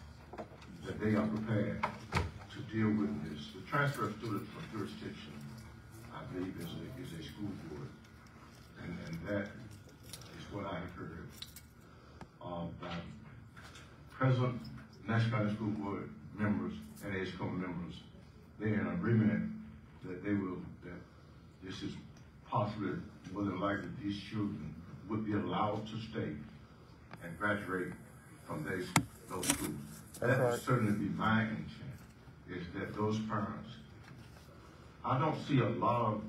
that they are prepared to deal with this. The transfer of students from jurisdiction, I believe, is a, is a school board. And, and that is what I heard, uh, by present National School Board members and ASCO members. They're in agreement that they will, that this is possibly, more than likely, these children would be allowed to stay and graduate from those, those schools. That That's would certainly be my intent, is that those parents, I don't see a lot of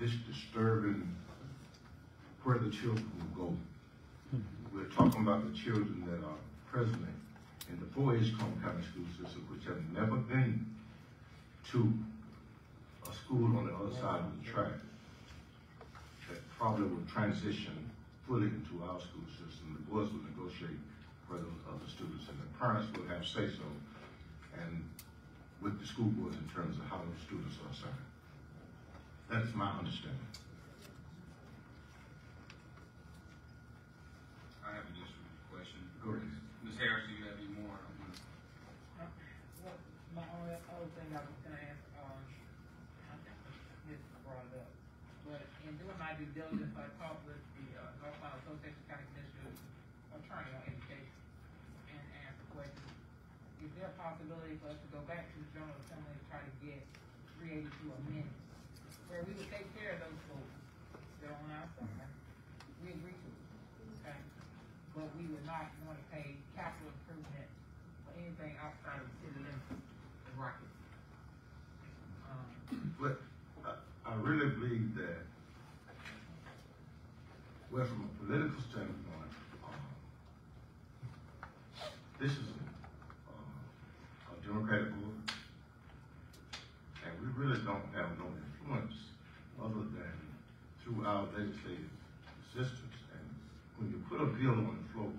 this disturbing where the children will go. Hmm. We're talking about the children that are presently in the four Edgecombe County school system, which have never been to school on the other side of the track that probably will transition fully into our school system. The boards will negotiate for those other students, and the parents will have say-so, and with the school boards in terms of how those students are assigned. That's my understanding. I have a question. Go ahead. Ms. Harris, do you have any more? I'm gonna- What, my only other thing I was gonna ask, um, I think Ms. brought it up, but in doing my due diligence, I talked with the, uh, North Carolina Association County Commissioners attorney on education and asked the question, is there a possibility for us to go back to the General Assembly and try to get three eighty-two amended? Where we would take care of those folks that are on our side, we agree to it, okay? But we would not wanna pay capital improvement for anything outside of the city limits of Rockets. Um, But I, I really believe that, well, from a political standpoint, um, this is a, uh, a democratic board. And we really don't have no influence other than through our legislative assistance. And when you put a bill on the floor,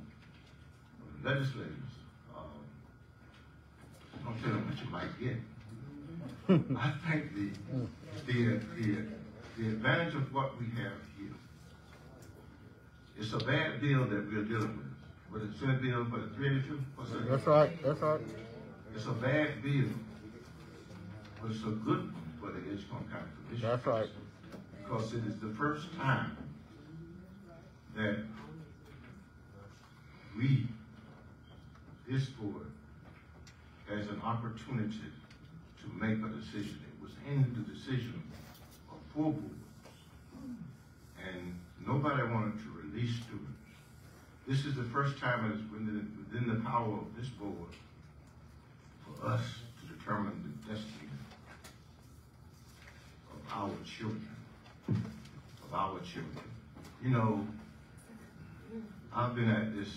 the legislators, um, don't tell them what you might get. I think the, the, the, the advantage of what we have here, it's a bad bill that we're dealing with. But it's Senate bill for the three eighty-two, what's that? That's right, that's right. It's a bad bill, but it's a good one for the Edgecombe County Commission. That's right. Because it is the first time that we, this board, has an opportunity to make a decision. It was in the decision of four boards. And nobody wanted to release students. This is the first time it is within, within the power of this board for us to determine the destiny of our children, of our children. You know, I've been at this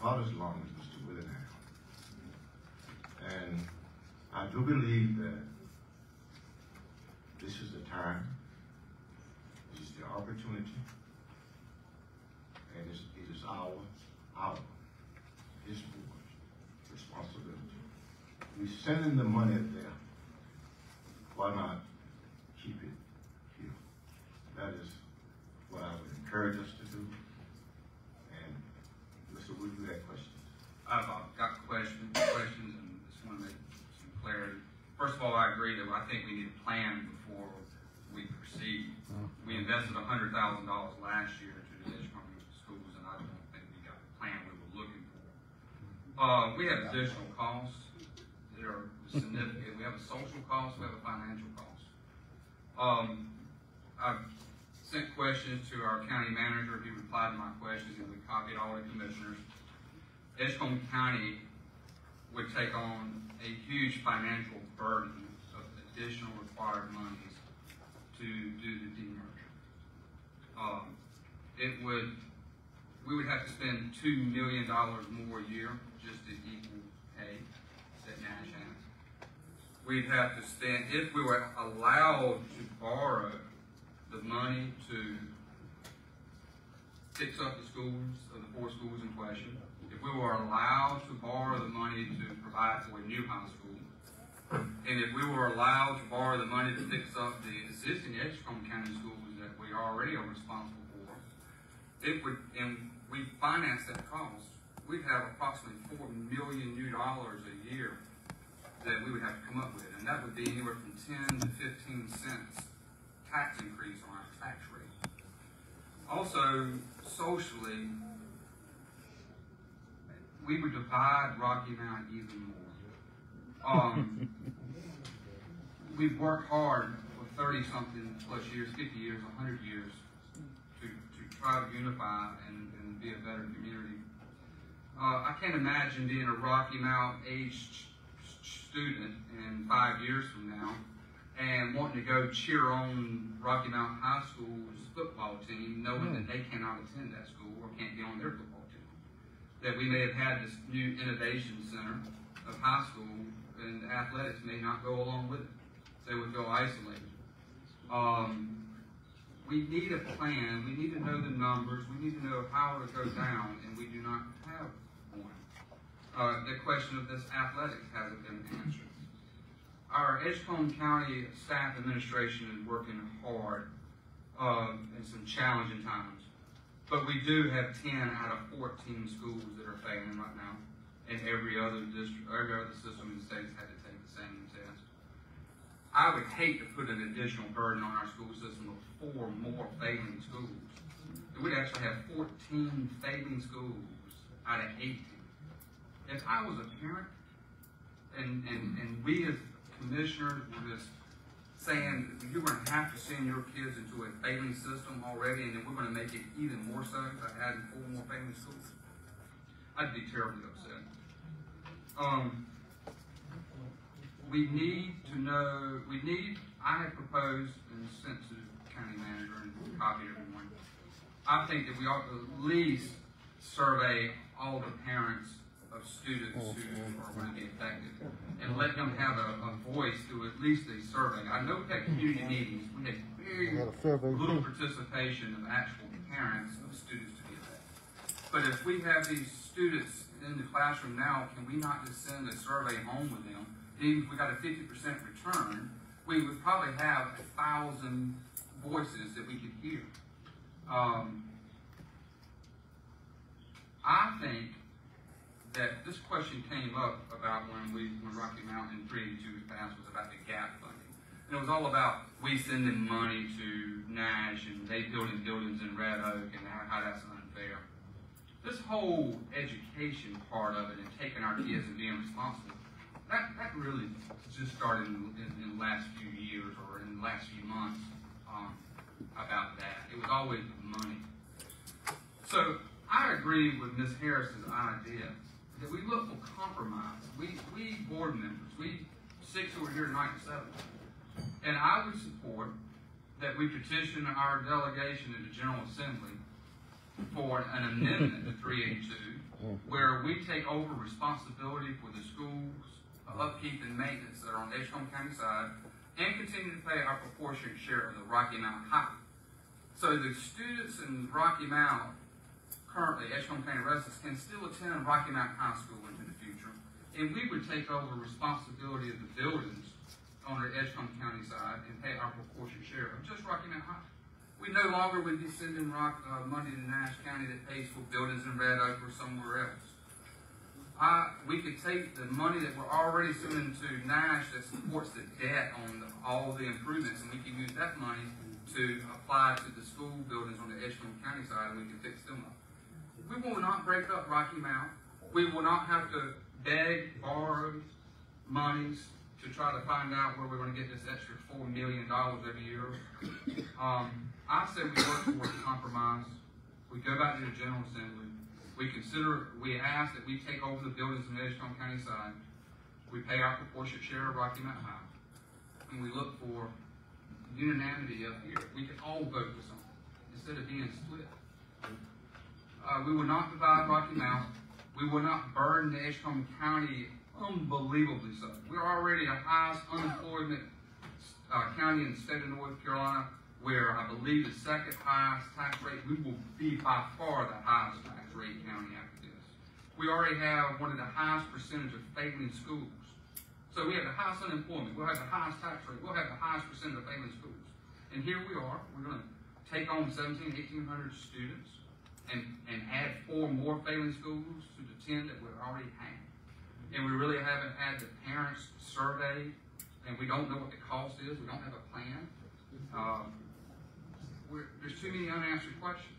about as long as Mr. Willie now. And I do believe that this is the time, this is the opportunity, and it is our, our, this board's responsibility. We're sending the money there why not keep it here? That is what I would encourage us to do. And Mr. Wood, you had questions? I've uh, got questions, questions, and just want to make some clarity. First of all, I agree that I think we need a plan before we proceed. We invested hundred thousand dollars last year to the Edgecombe schools, and I don't think we got the plan we were looking for. Uh, we have additional costs that are significant. We have a social cost, we have a financial cost. Um, I've sent questions to our county manager, he replied to my questions, and we copied all the commissioners. Edgecombe County would take on a huge financial burden of additional required monies to do the demerger. Um, it would, we would have to spend two million dollars more a year just to equal pay that Nash has. We'd have to spend, if we were allowed to borrow the money to fix up the schools, of the four schools in question, we were allowed to borrow the money to provide for a new high school, and if we were allowed to borrow the money to fix up the existing Edgecombe County schools that we already are responsible for, it would, and we finance that cost, we'd have approximately four million new dollars a year that we would have to come up with, and that would be anywhere from ten to fifteen cents tax increase on our tax rate. Also, socially, we would divide Rocky Mount even more. Um, we've worked hard for thirty-something plus years, fifty years, hundred years, to, to try to unify and, and be a better community. Uh, I can't imagine being a Rocky Mount aged student in five years from now and wanting to go cheer on Rocky Mount High School's football team, knowing that they cannot attend that school or can't be on their football team. That we may have had this new innovation center of high school and athletics may not go along with it. They would go isolated. Um, we need a plan. We need to know the numbers. We need to know how it goes down, and we do not have one. Uh, the question of this athletics hasn't been answered. Our Edgecombe County staff administration is working hard uh, in some challenging times. But we do have 10 out of 14 schools that are failing right now. And every other district, every other system in the state has had to take the same test. I would hate to put an additional burden on our school system of four more failing schools. We'd actually have 14 failing schools out of 18. If I was a parent and, and, and we as commissioners were just saying you're going to have to send your kids into a failing system already, and then we're going to make it even more so by adding four more failing schools, I'd be terribly upset. Um, we need to know, we need, I have proposed and sent to the county manager and copied everyone. I think that we ought to at least survey all the parents of students who are going to be affected and let them have a, a voice through at least a survey. I know at community meetings, we had very little participation of actual parents of students to be affected. But if we have these students in the classroom now, can we not just send a survey home with them? Even if we got a fifty percent return, we would probably have a thousand voices that we could hear. Um, I think that this question came up about when we, when Rocky Mountain 382 was passed, was about the gap funding. And it was all about we sending money to Nash and they building buildings in Red Oak and how, how that's unfair. This whole education part of it and taking our kids and being responsible, that, that really just started in, in, in the last few years or in the last few months um, about that. It was always money. So I agree with Ms. Harris's idea that we look for compromise. We, we board members, we six who are here tonight and seven. And I would support that we petition our delegation in the General Assembly for an amendment to 382 where we take over responsibility for the schools, upkeep and maintenance that are on the Edgecombe County side and continue to pay our proportionate share of the Rocky Mount High. So the students in Rocky Mount currently Edgecombe County residents can still attend Rocky Mount High School into the future, and we would take over responsibility of the buildings on the Edgecombe County side and pay our proportion share of just Rocky Mount High. We no longer would be sending rock, uh, money to Nash County that pays for buildings in Red Oak or somewhere else. I, we could take the money that we're already sending to Nash that supports the debt on the, all the improvements, and we can use that money to apply to the school buildings on the Edgecombe County side, and we can fix them up. We will not break up Rocky Mount. We will not have to beg, borrow monies to try to find out where we're gonna get this extra four million dollars every year. Um, I said we work towards compromise. We go back to the General Assembly. We consider, we ask that we take over the buildings on the Edgecombe County side. We pay our proportionate share of Rocky Mount High. And we look for unanimity up here. We can all vote for something instead of being split. Uh, we will not divide Rocky Mount. We will not burden the Edgecombe County unbelievably so. We're already the highest unemployment uh, county in the state of North Carolina, where I believe the second highest tax rate. We will be by far the highest tax rate county after this. We already have one of the highest percentage of failing schools. So we have the highest unemployment. We'll have the highest tax rate. We'll have the highest percentage of failing schools. And here we are. We're going to take on 17, 1800 students and, and add four more failing schools to the 10 that we already have. And we really haven't had the parents surveyed, and we don't know what the cost is. We don't have a plan. Um, we're, there's too many unanswered questions.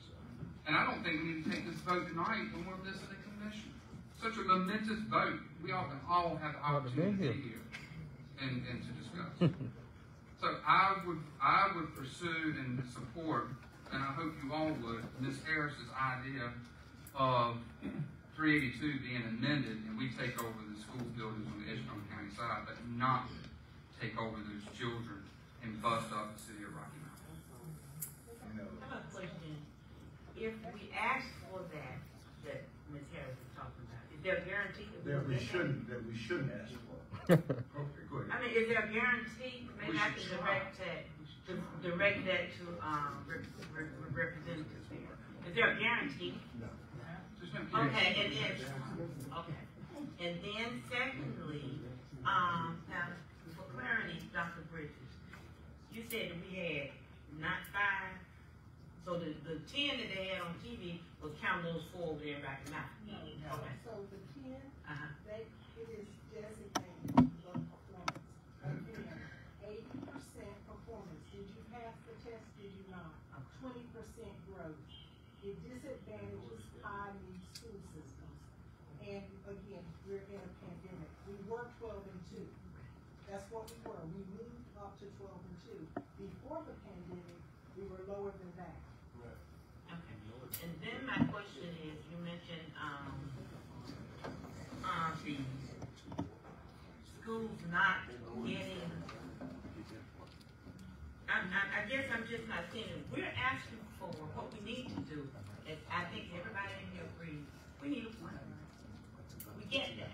And I don't think we need to take this vote tonight when we're missing a commission. Such a momentous vote. We ought to all have the opportunity to be here and, and to discuss. so I would I would pursue and support, and I hope you all would, Ms. Harris's idea of 382 being amended and we take over the school buildings on the Edgecombe County side, but not take over those children and bust up the city of Rocky Mount. I have a question. If we ask for that, that Ms. Harris is talking about, is there a guarantee that we That will we shouldn't, that we shouldn't ask for. Okay, go ahead. I mean, is there a guarantee, maybe We I should can try. direct that, to direct that to, um, rep- rep- representatives here? Is there a guarantee? No. Okay, and then, okay. And then secondly, um, now, for clarity, Dr. Bridges, you said we had not five, so the, the ten that they had on TV was counting those four over there in Rocky Mount? No, Okay. so the ten, Uh-huh. they, it is designated the performance. Again, eighty percent performance, did you pass the test, did you not? Twenty percent growth. It disadvantages high need school systems. And again, we're in a pandemic, we were twelve and two. That's what we were, we moved up to twelve and two. Before the pandemic, we were lower than that. Okay, and then my question is, you mentioned, um, uh, the schools not getting, I, I, I guess I'm just not seeing it, we're asking for, what we need to do, and I think everybody in here agrees, we need a plan. We get that,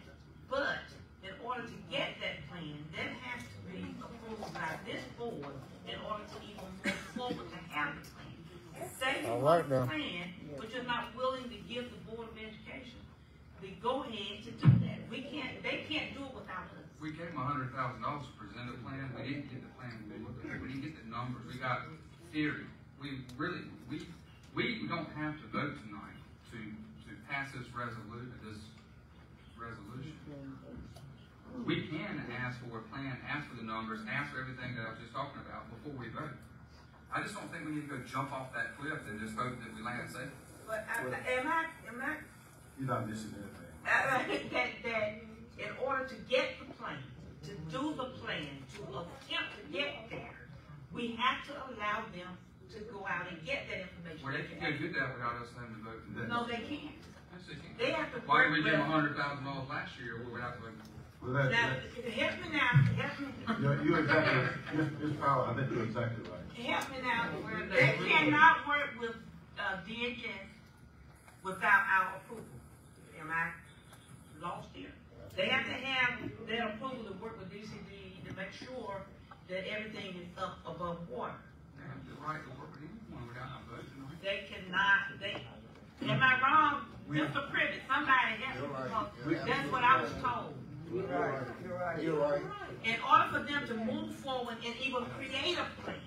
but in order to get that plan, that has to be approved by this board in order to even move forward to have the plan. Say you right a now. plan, but you're not willing to give the Board of Education the go-ahead to do that. We can't, they can't do it without us. We gave them a hundred thousand dollars to present a plan, we didn't get the plan, we looked at we didn't get the numbers, we got theory. We really, we, we don't have to vote tonight to, to pass this resolu, this resolution. We can ask for a plan, ask for the numbers, ask for everything that I was just talking about before we vote. I just don't think we need to go jump off that cliff and just hope that we land safe. But I, am I, am I, You're not missing anything. uh, that, that in order to get the plan, to do the plan, to attempt to get there, we have to allow them to go out and get that information. Well, they can't do that without us having to vote. For that. No, they can't. Yes, they can. They have to Why did we work give them a hundred thousand dollars last year without voting? Well, that, Now, that, help me now, help me. you're, you're exactly, Ms. Ms. Powell, I think you're exactly right. Help me now, they cannot work with, uh, DHS without our approval. Am I lost here? They have to have their approval to work with DCD to make sure that everything is up above water. They have the right to work with anyone without a vote tonight. They cannot, they, am I wrong? Mr. Privet, somebody help me, because that's what I was told. You're right, you're right. You're right. In order for them to move forward and even create a plan,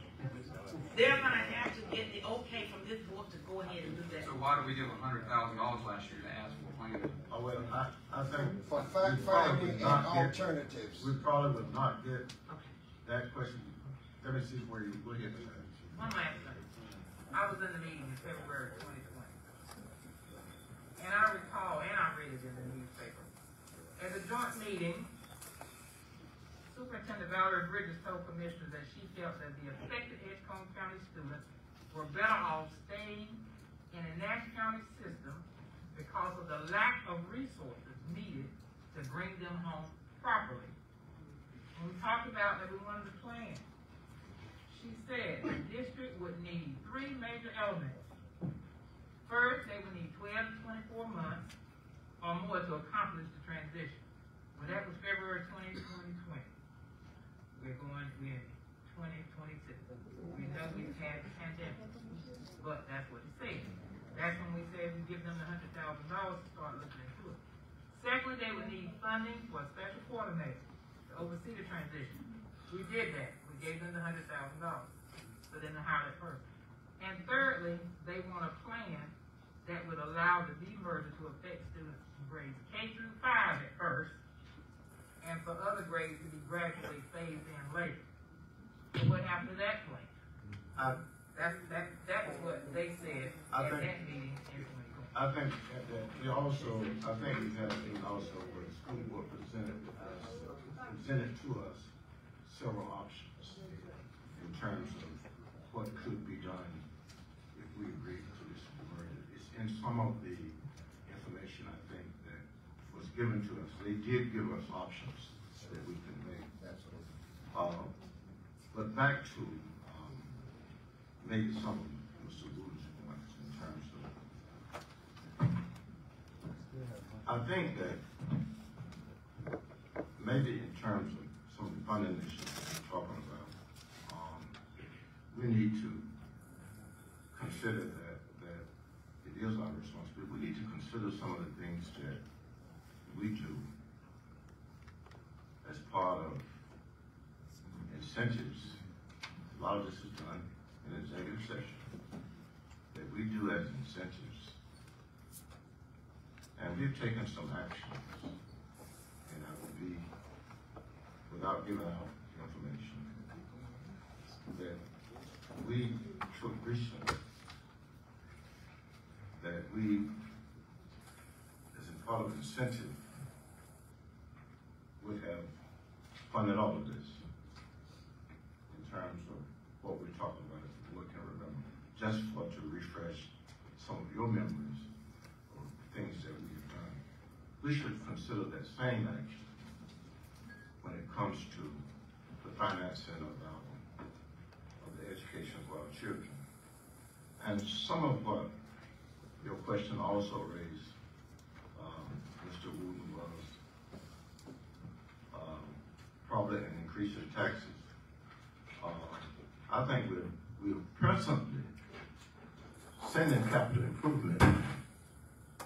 they're gonna have to get the okay from this board to go ahead and do that. So why did we give a hundred thousand dollars last year to ask for a plan? Oh, I, I think. For fact finding would and get- alternatives. We probably would not get that question. Let me see where you, go ahead. One last thing. I was in the meeting in February twenty twenty. And I recall, and I read it in the newspaper, at a joint meeting, Superintendent Valerie Bridges told commissioners that she felt that the affected Edgecombe County students were better off staying in a Nash County system because of the lack of resources needed to bring them home properly. When we talked about that we wanted a plan, she said the district would need three major elements. First, they would need twelve to twenty-four months or more to accomplish the transition. Well, that was February 20, 2020. We're going, in 2022. We know we've had the pandemic, but that's what. That's when we said we give them the hundred thousand dollars to start looking into it. Secondly, they would need funding for a special coordinator to oversee the transition. We did that. We gave them the hundred thousand dollars for them to hire that person. And thirdly, they want a plan that would allow the demerger to affect students in grades K through five at first, and for other grades to be gradually phased in later. So what happened to that plan? I, That's, that, that was what they said I at think- that meeting in twenty twenty. I think that, that we also, I think we've had a thing also where the school board presented us, presented to us several options in terms of what could be done if we agreed to this merger. It's in some of the information, I think, that was given to us. They did give us options that we can make. Uh, but back to, maybe some points in terms of I think that maybe in terms of some of the funding issues we're talking about, um, we need to consider that, that it is our responsibility. We need to consider some of the things that we do as part of incentives. A lot of this is done in executive session, that we do incentives and we've taken some actions, and I will be, without giving out information, that we took recently, that we, as a part of incentive, would have funded all of this in terms of what we're talking about, if the board can remember, just for of your memories or things that we have done. We should consider that same action when it comes to the financing of our, of the education of our children. And some of what your question also raised, um, Mr. Wooten, was, um, probably an increase in taxes. Uh, I think we're, we're presently sending capital improvement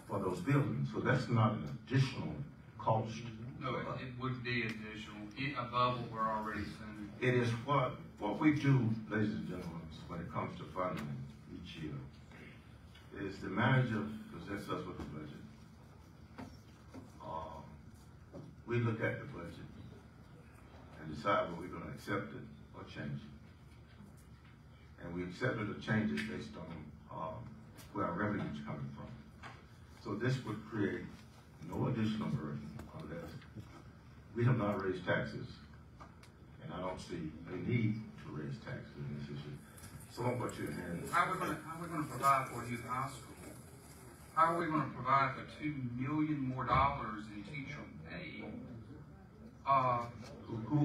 for those buildings, so that's not an additional cost. No, it, it would be additional, it, above what we're already sending. It is what, what we do, ladies and gentlemen, when it comes to funding each year, is the manager presents us with the budget. Uh, we look at the budget and decide whether we're gonna accept it or change it. And we accept it or change it based on, um, where our revenue's coming from. So this would create no additional burden unless, we have not raised taxes, and I don't see a need to raise taxes in this issue. Some of what hearing. How are we are gonna provide for a youth high school? How are we gonna provide for two million more dollars in teacher pay? Uh,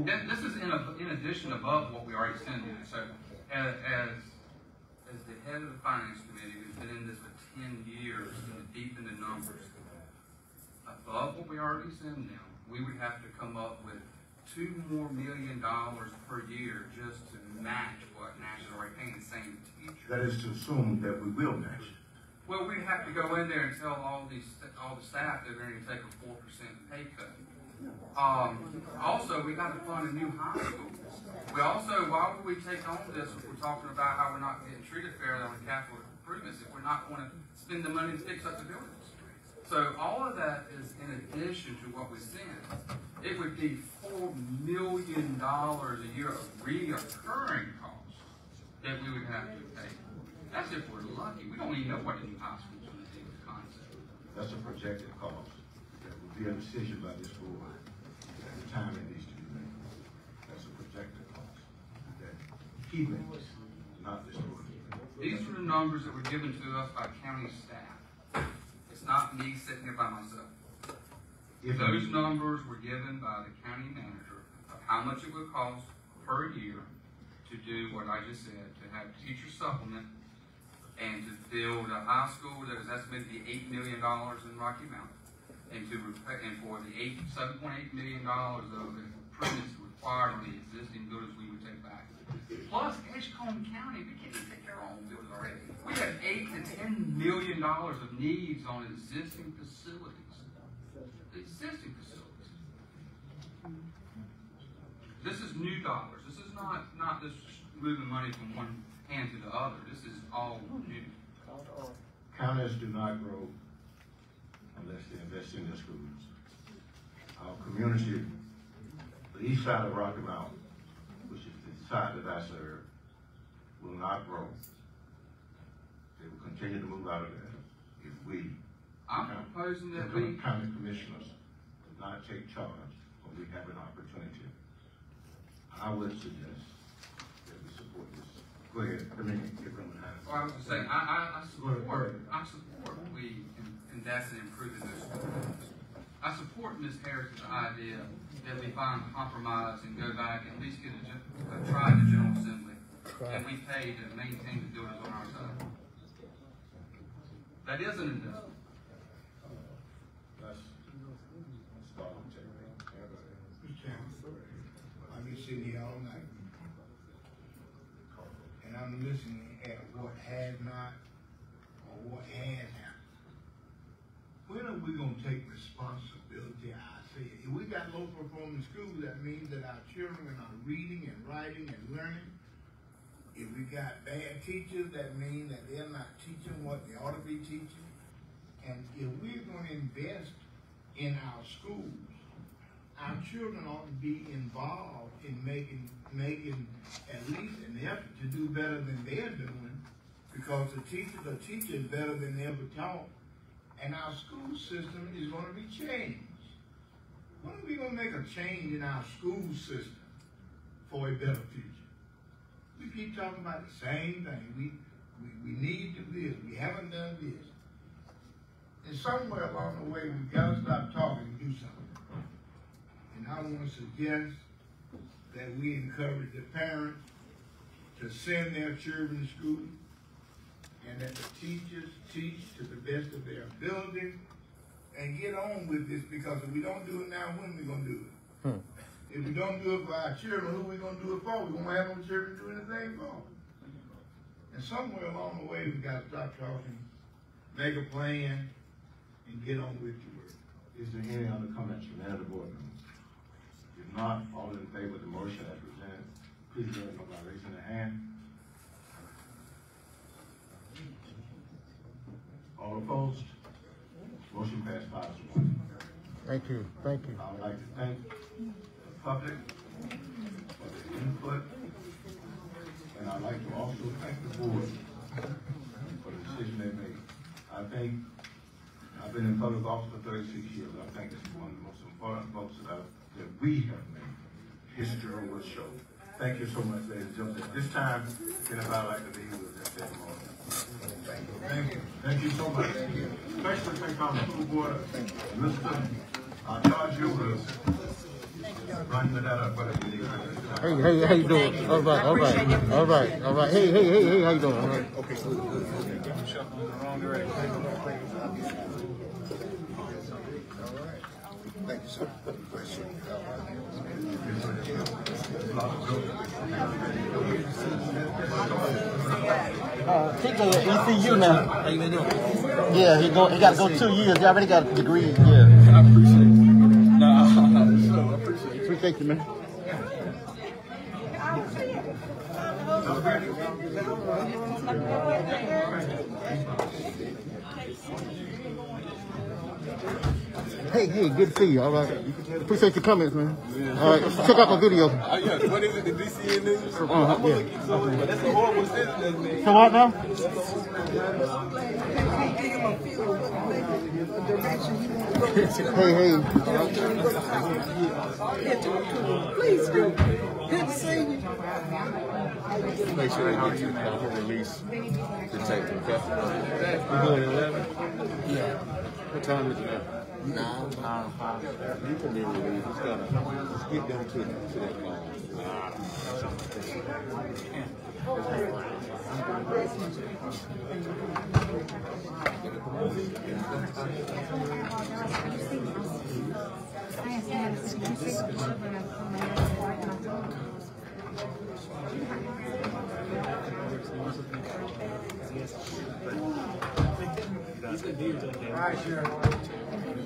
this, this is in, a, in addition above what we already sent in, so as, as, head of the finance committee, who's been in this for ten years, and deep in the numbers, above what we already send them, we would have to come up with two more million dollars per year just to match what National already paying the same teachers. That is to assume that we will match it. Well, we'd have to go in there and tell all these, all the staff that they're gonna take a four percent pay cut. Um, also, we got to fund a new high school. We also, why would we take on this if we're talking about how we're not getting treated fairly on capital improvements if we're not going to spend the money to fix up the buildings? So all of that is in addition to what we send. It would be four million dollars a year of reoccurring costs that we would have to pay. That's if we're lucky. We don't even know what a new high school is going to do with the concept. That's a projected cost. Be a decision by this board at the time it needs to be made. That's a projected cost. That he makes, not this board. These are the numbers that were given to us by county staff. It's not me sitting here by myself. If- Those numbers were given by the county manager of how much it would cost per year to do what I just said, to have teacher supplement and to build a high school that is estimated to be eight million dollars in Rocky Mount. And to, and for the eight, seven point eight million dollars of improvements required on the existing buildings we would take back. Plus Edgecombe County, we can't even take care of our own buildings already. We have eight to ten million dollars of needs on existing facilities. Existing facilities. This is new dollars. This is not, not just moving money from one hand to the other. This is all new. Counties do not grow unless they invest in their schools. Our community, the east side of Rocky Mount, which is the side that I serve, will not grow. They will continue to move out of there if we, I'm proposing that we, county commissioners, do not take charge when we have an opportunity. I would suggest that we support this. Go ahead, I mean, them a hand. well, I was just saying, I, I, I Go ahead, go support. I support we in- invest in improving those schools. I support Ms. Harris's idea that we find compromise and go back and at least get a, a try at the General Assembly. And we pay to maintain the buildings on our side. That is an investment. Let's, let's start with Terry. Mr. Chairman, I've been sitting here all night. And I'm listening at what has not, or what has happened. When are we gonna take responsibility, I say, if we got low performing schools, that means that our children are reading and writing and learning. If we got bad teachers, that means that they're not teaching what they ought to be teaching. And if we're gonna invest in our schools, our children ought to be involved in making, making at least an effort to do better than they're doing, because the teachers are teaching better than they ever taught, and our school system is gonna be changed. When are we gonna make a change in our school system for a better future? We keep talking about the same thing, we, we, we need to do this, we haven't done this. And somewhere along the way, we gotta stop talking and do something. And I want to suggest that we encourage the parents to send their children to school and that the teachers teach to the best of their ability and get on with this because if we don't do it now, when are we gonna do it? Hmm. If we don't do it for our children, who are we gonna do it for? We're gonna have no children do anything for. And somewhere along the way, we've gotta stop talking, make a plan, and get on with the work. Is there any other comments from any of the board members? If not, all in favor of the motion as presented, please let me know by raising the hand. All opposed? Motion passed five to one. Thank you, thank you. I would like to thank the public for their input. And I'd like to also thank the board for the decision they made. I think, I've been in public office for thirty-six years. I think it's one of the most important votes that I've, that we have made. History will show. Thank you so much, ladies and gentlemen. This time, anybody like to leave with us that moment? Thank you. Thank you so much. Especially thank our school board, Mr. uh, George Hughes, running that up, whatever it is. Hey, hey, how you doing? All right, all right, all right, all right. Hey, hey, hey, hey, how you doing? All right. Okay, Thank you, sir. Uh, he to ECU now. How you been doing? Yeah, he go. He got to go two years. He already got a degree. Yeah. I appreciate it. Nah, No, Appreciate you, man. Hey, hey, good to see you. All right. Appreciate your comments, man. All right, check out my video. Uh, yeah, what is it, the DCN news? Uh-huh, I'm gonna yeah. look into it, but that's a horrible sentence, man. So what now? Hey, hey. Please do. Good to see you. Make sure they get you now for release to take the festival. You doing eleven? Yeah. What time is it now? Five. You can be released. Just gotta get them to to that line. Oh, yeah.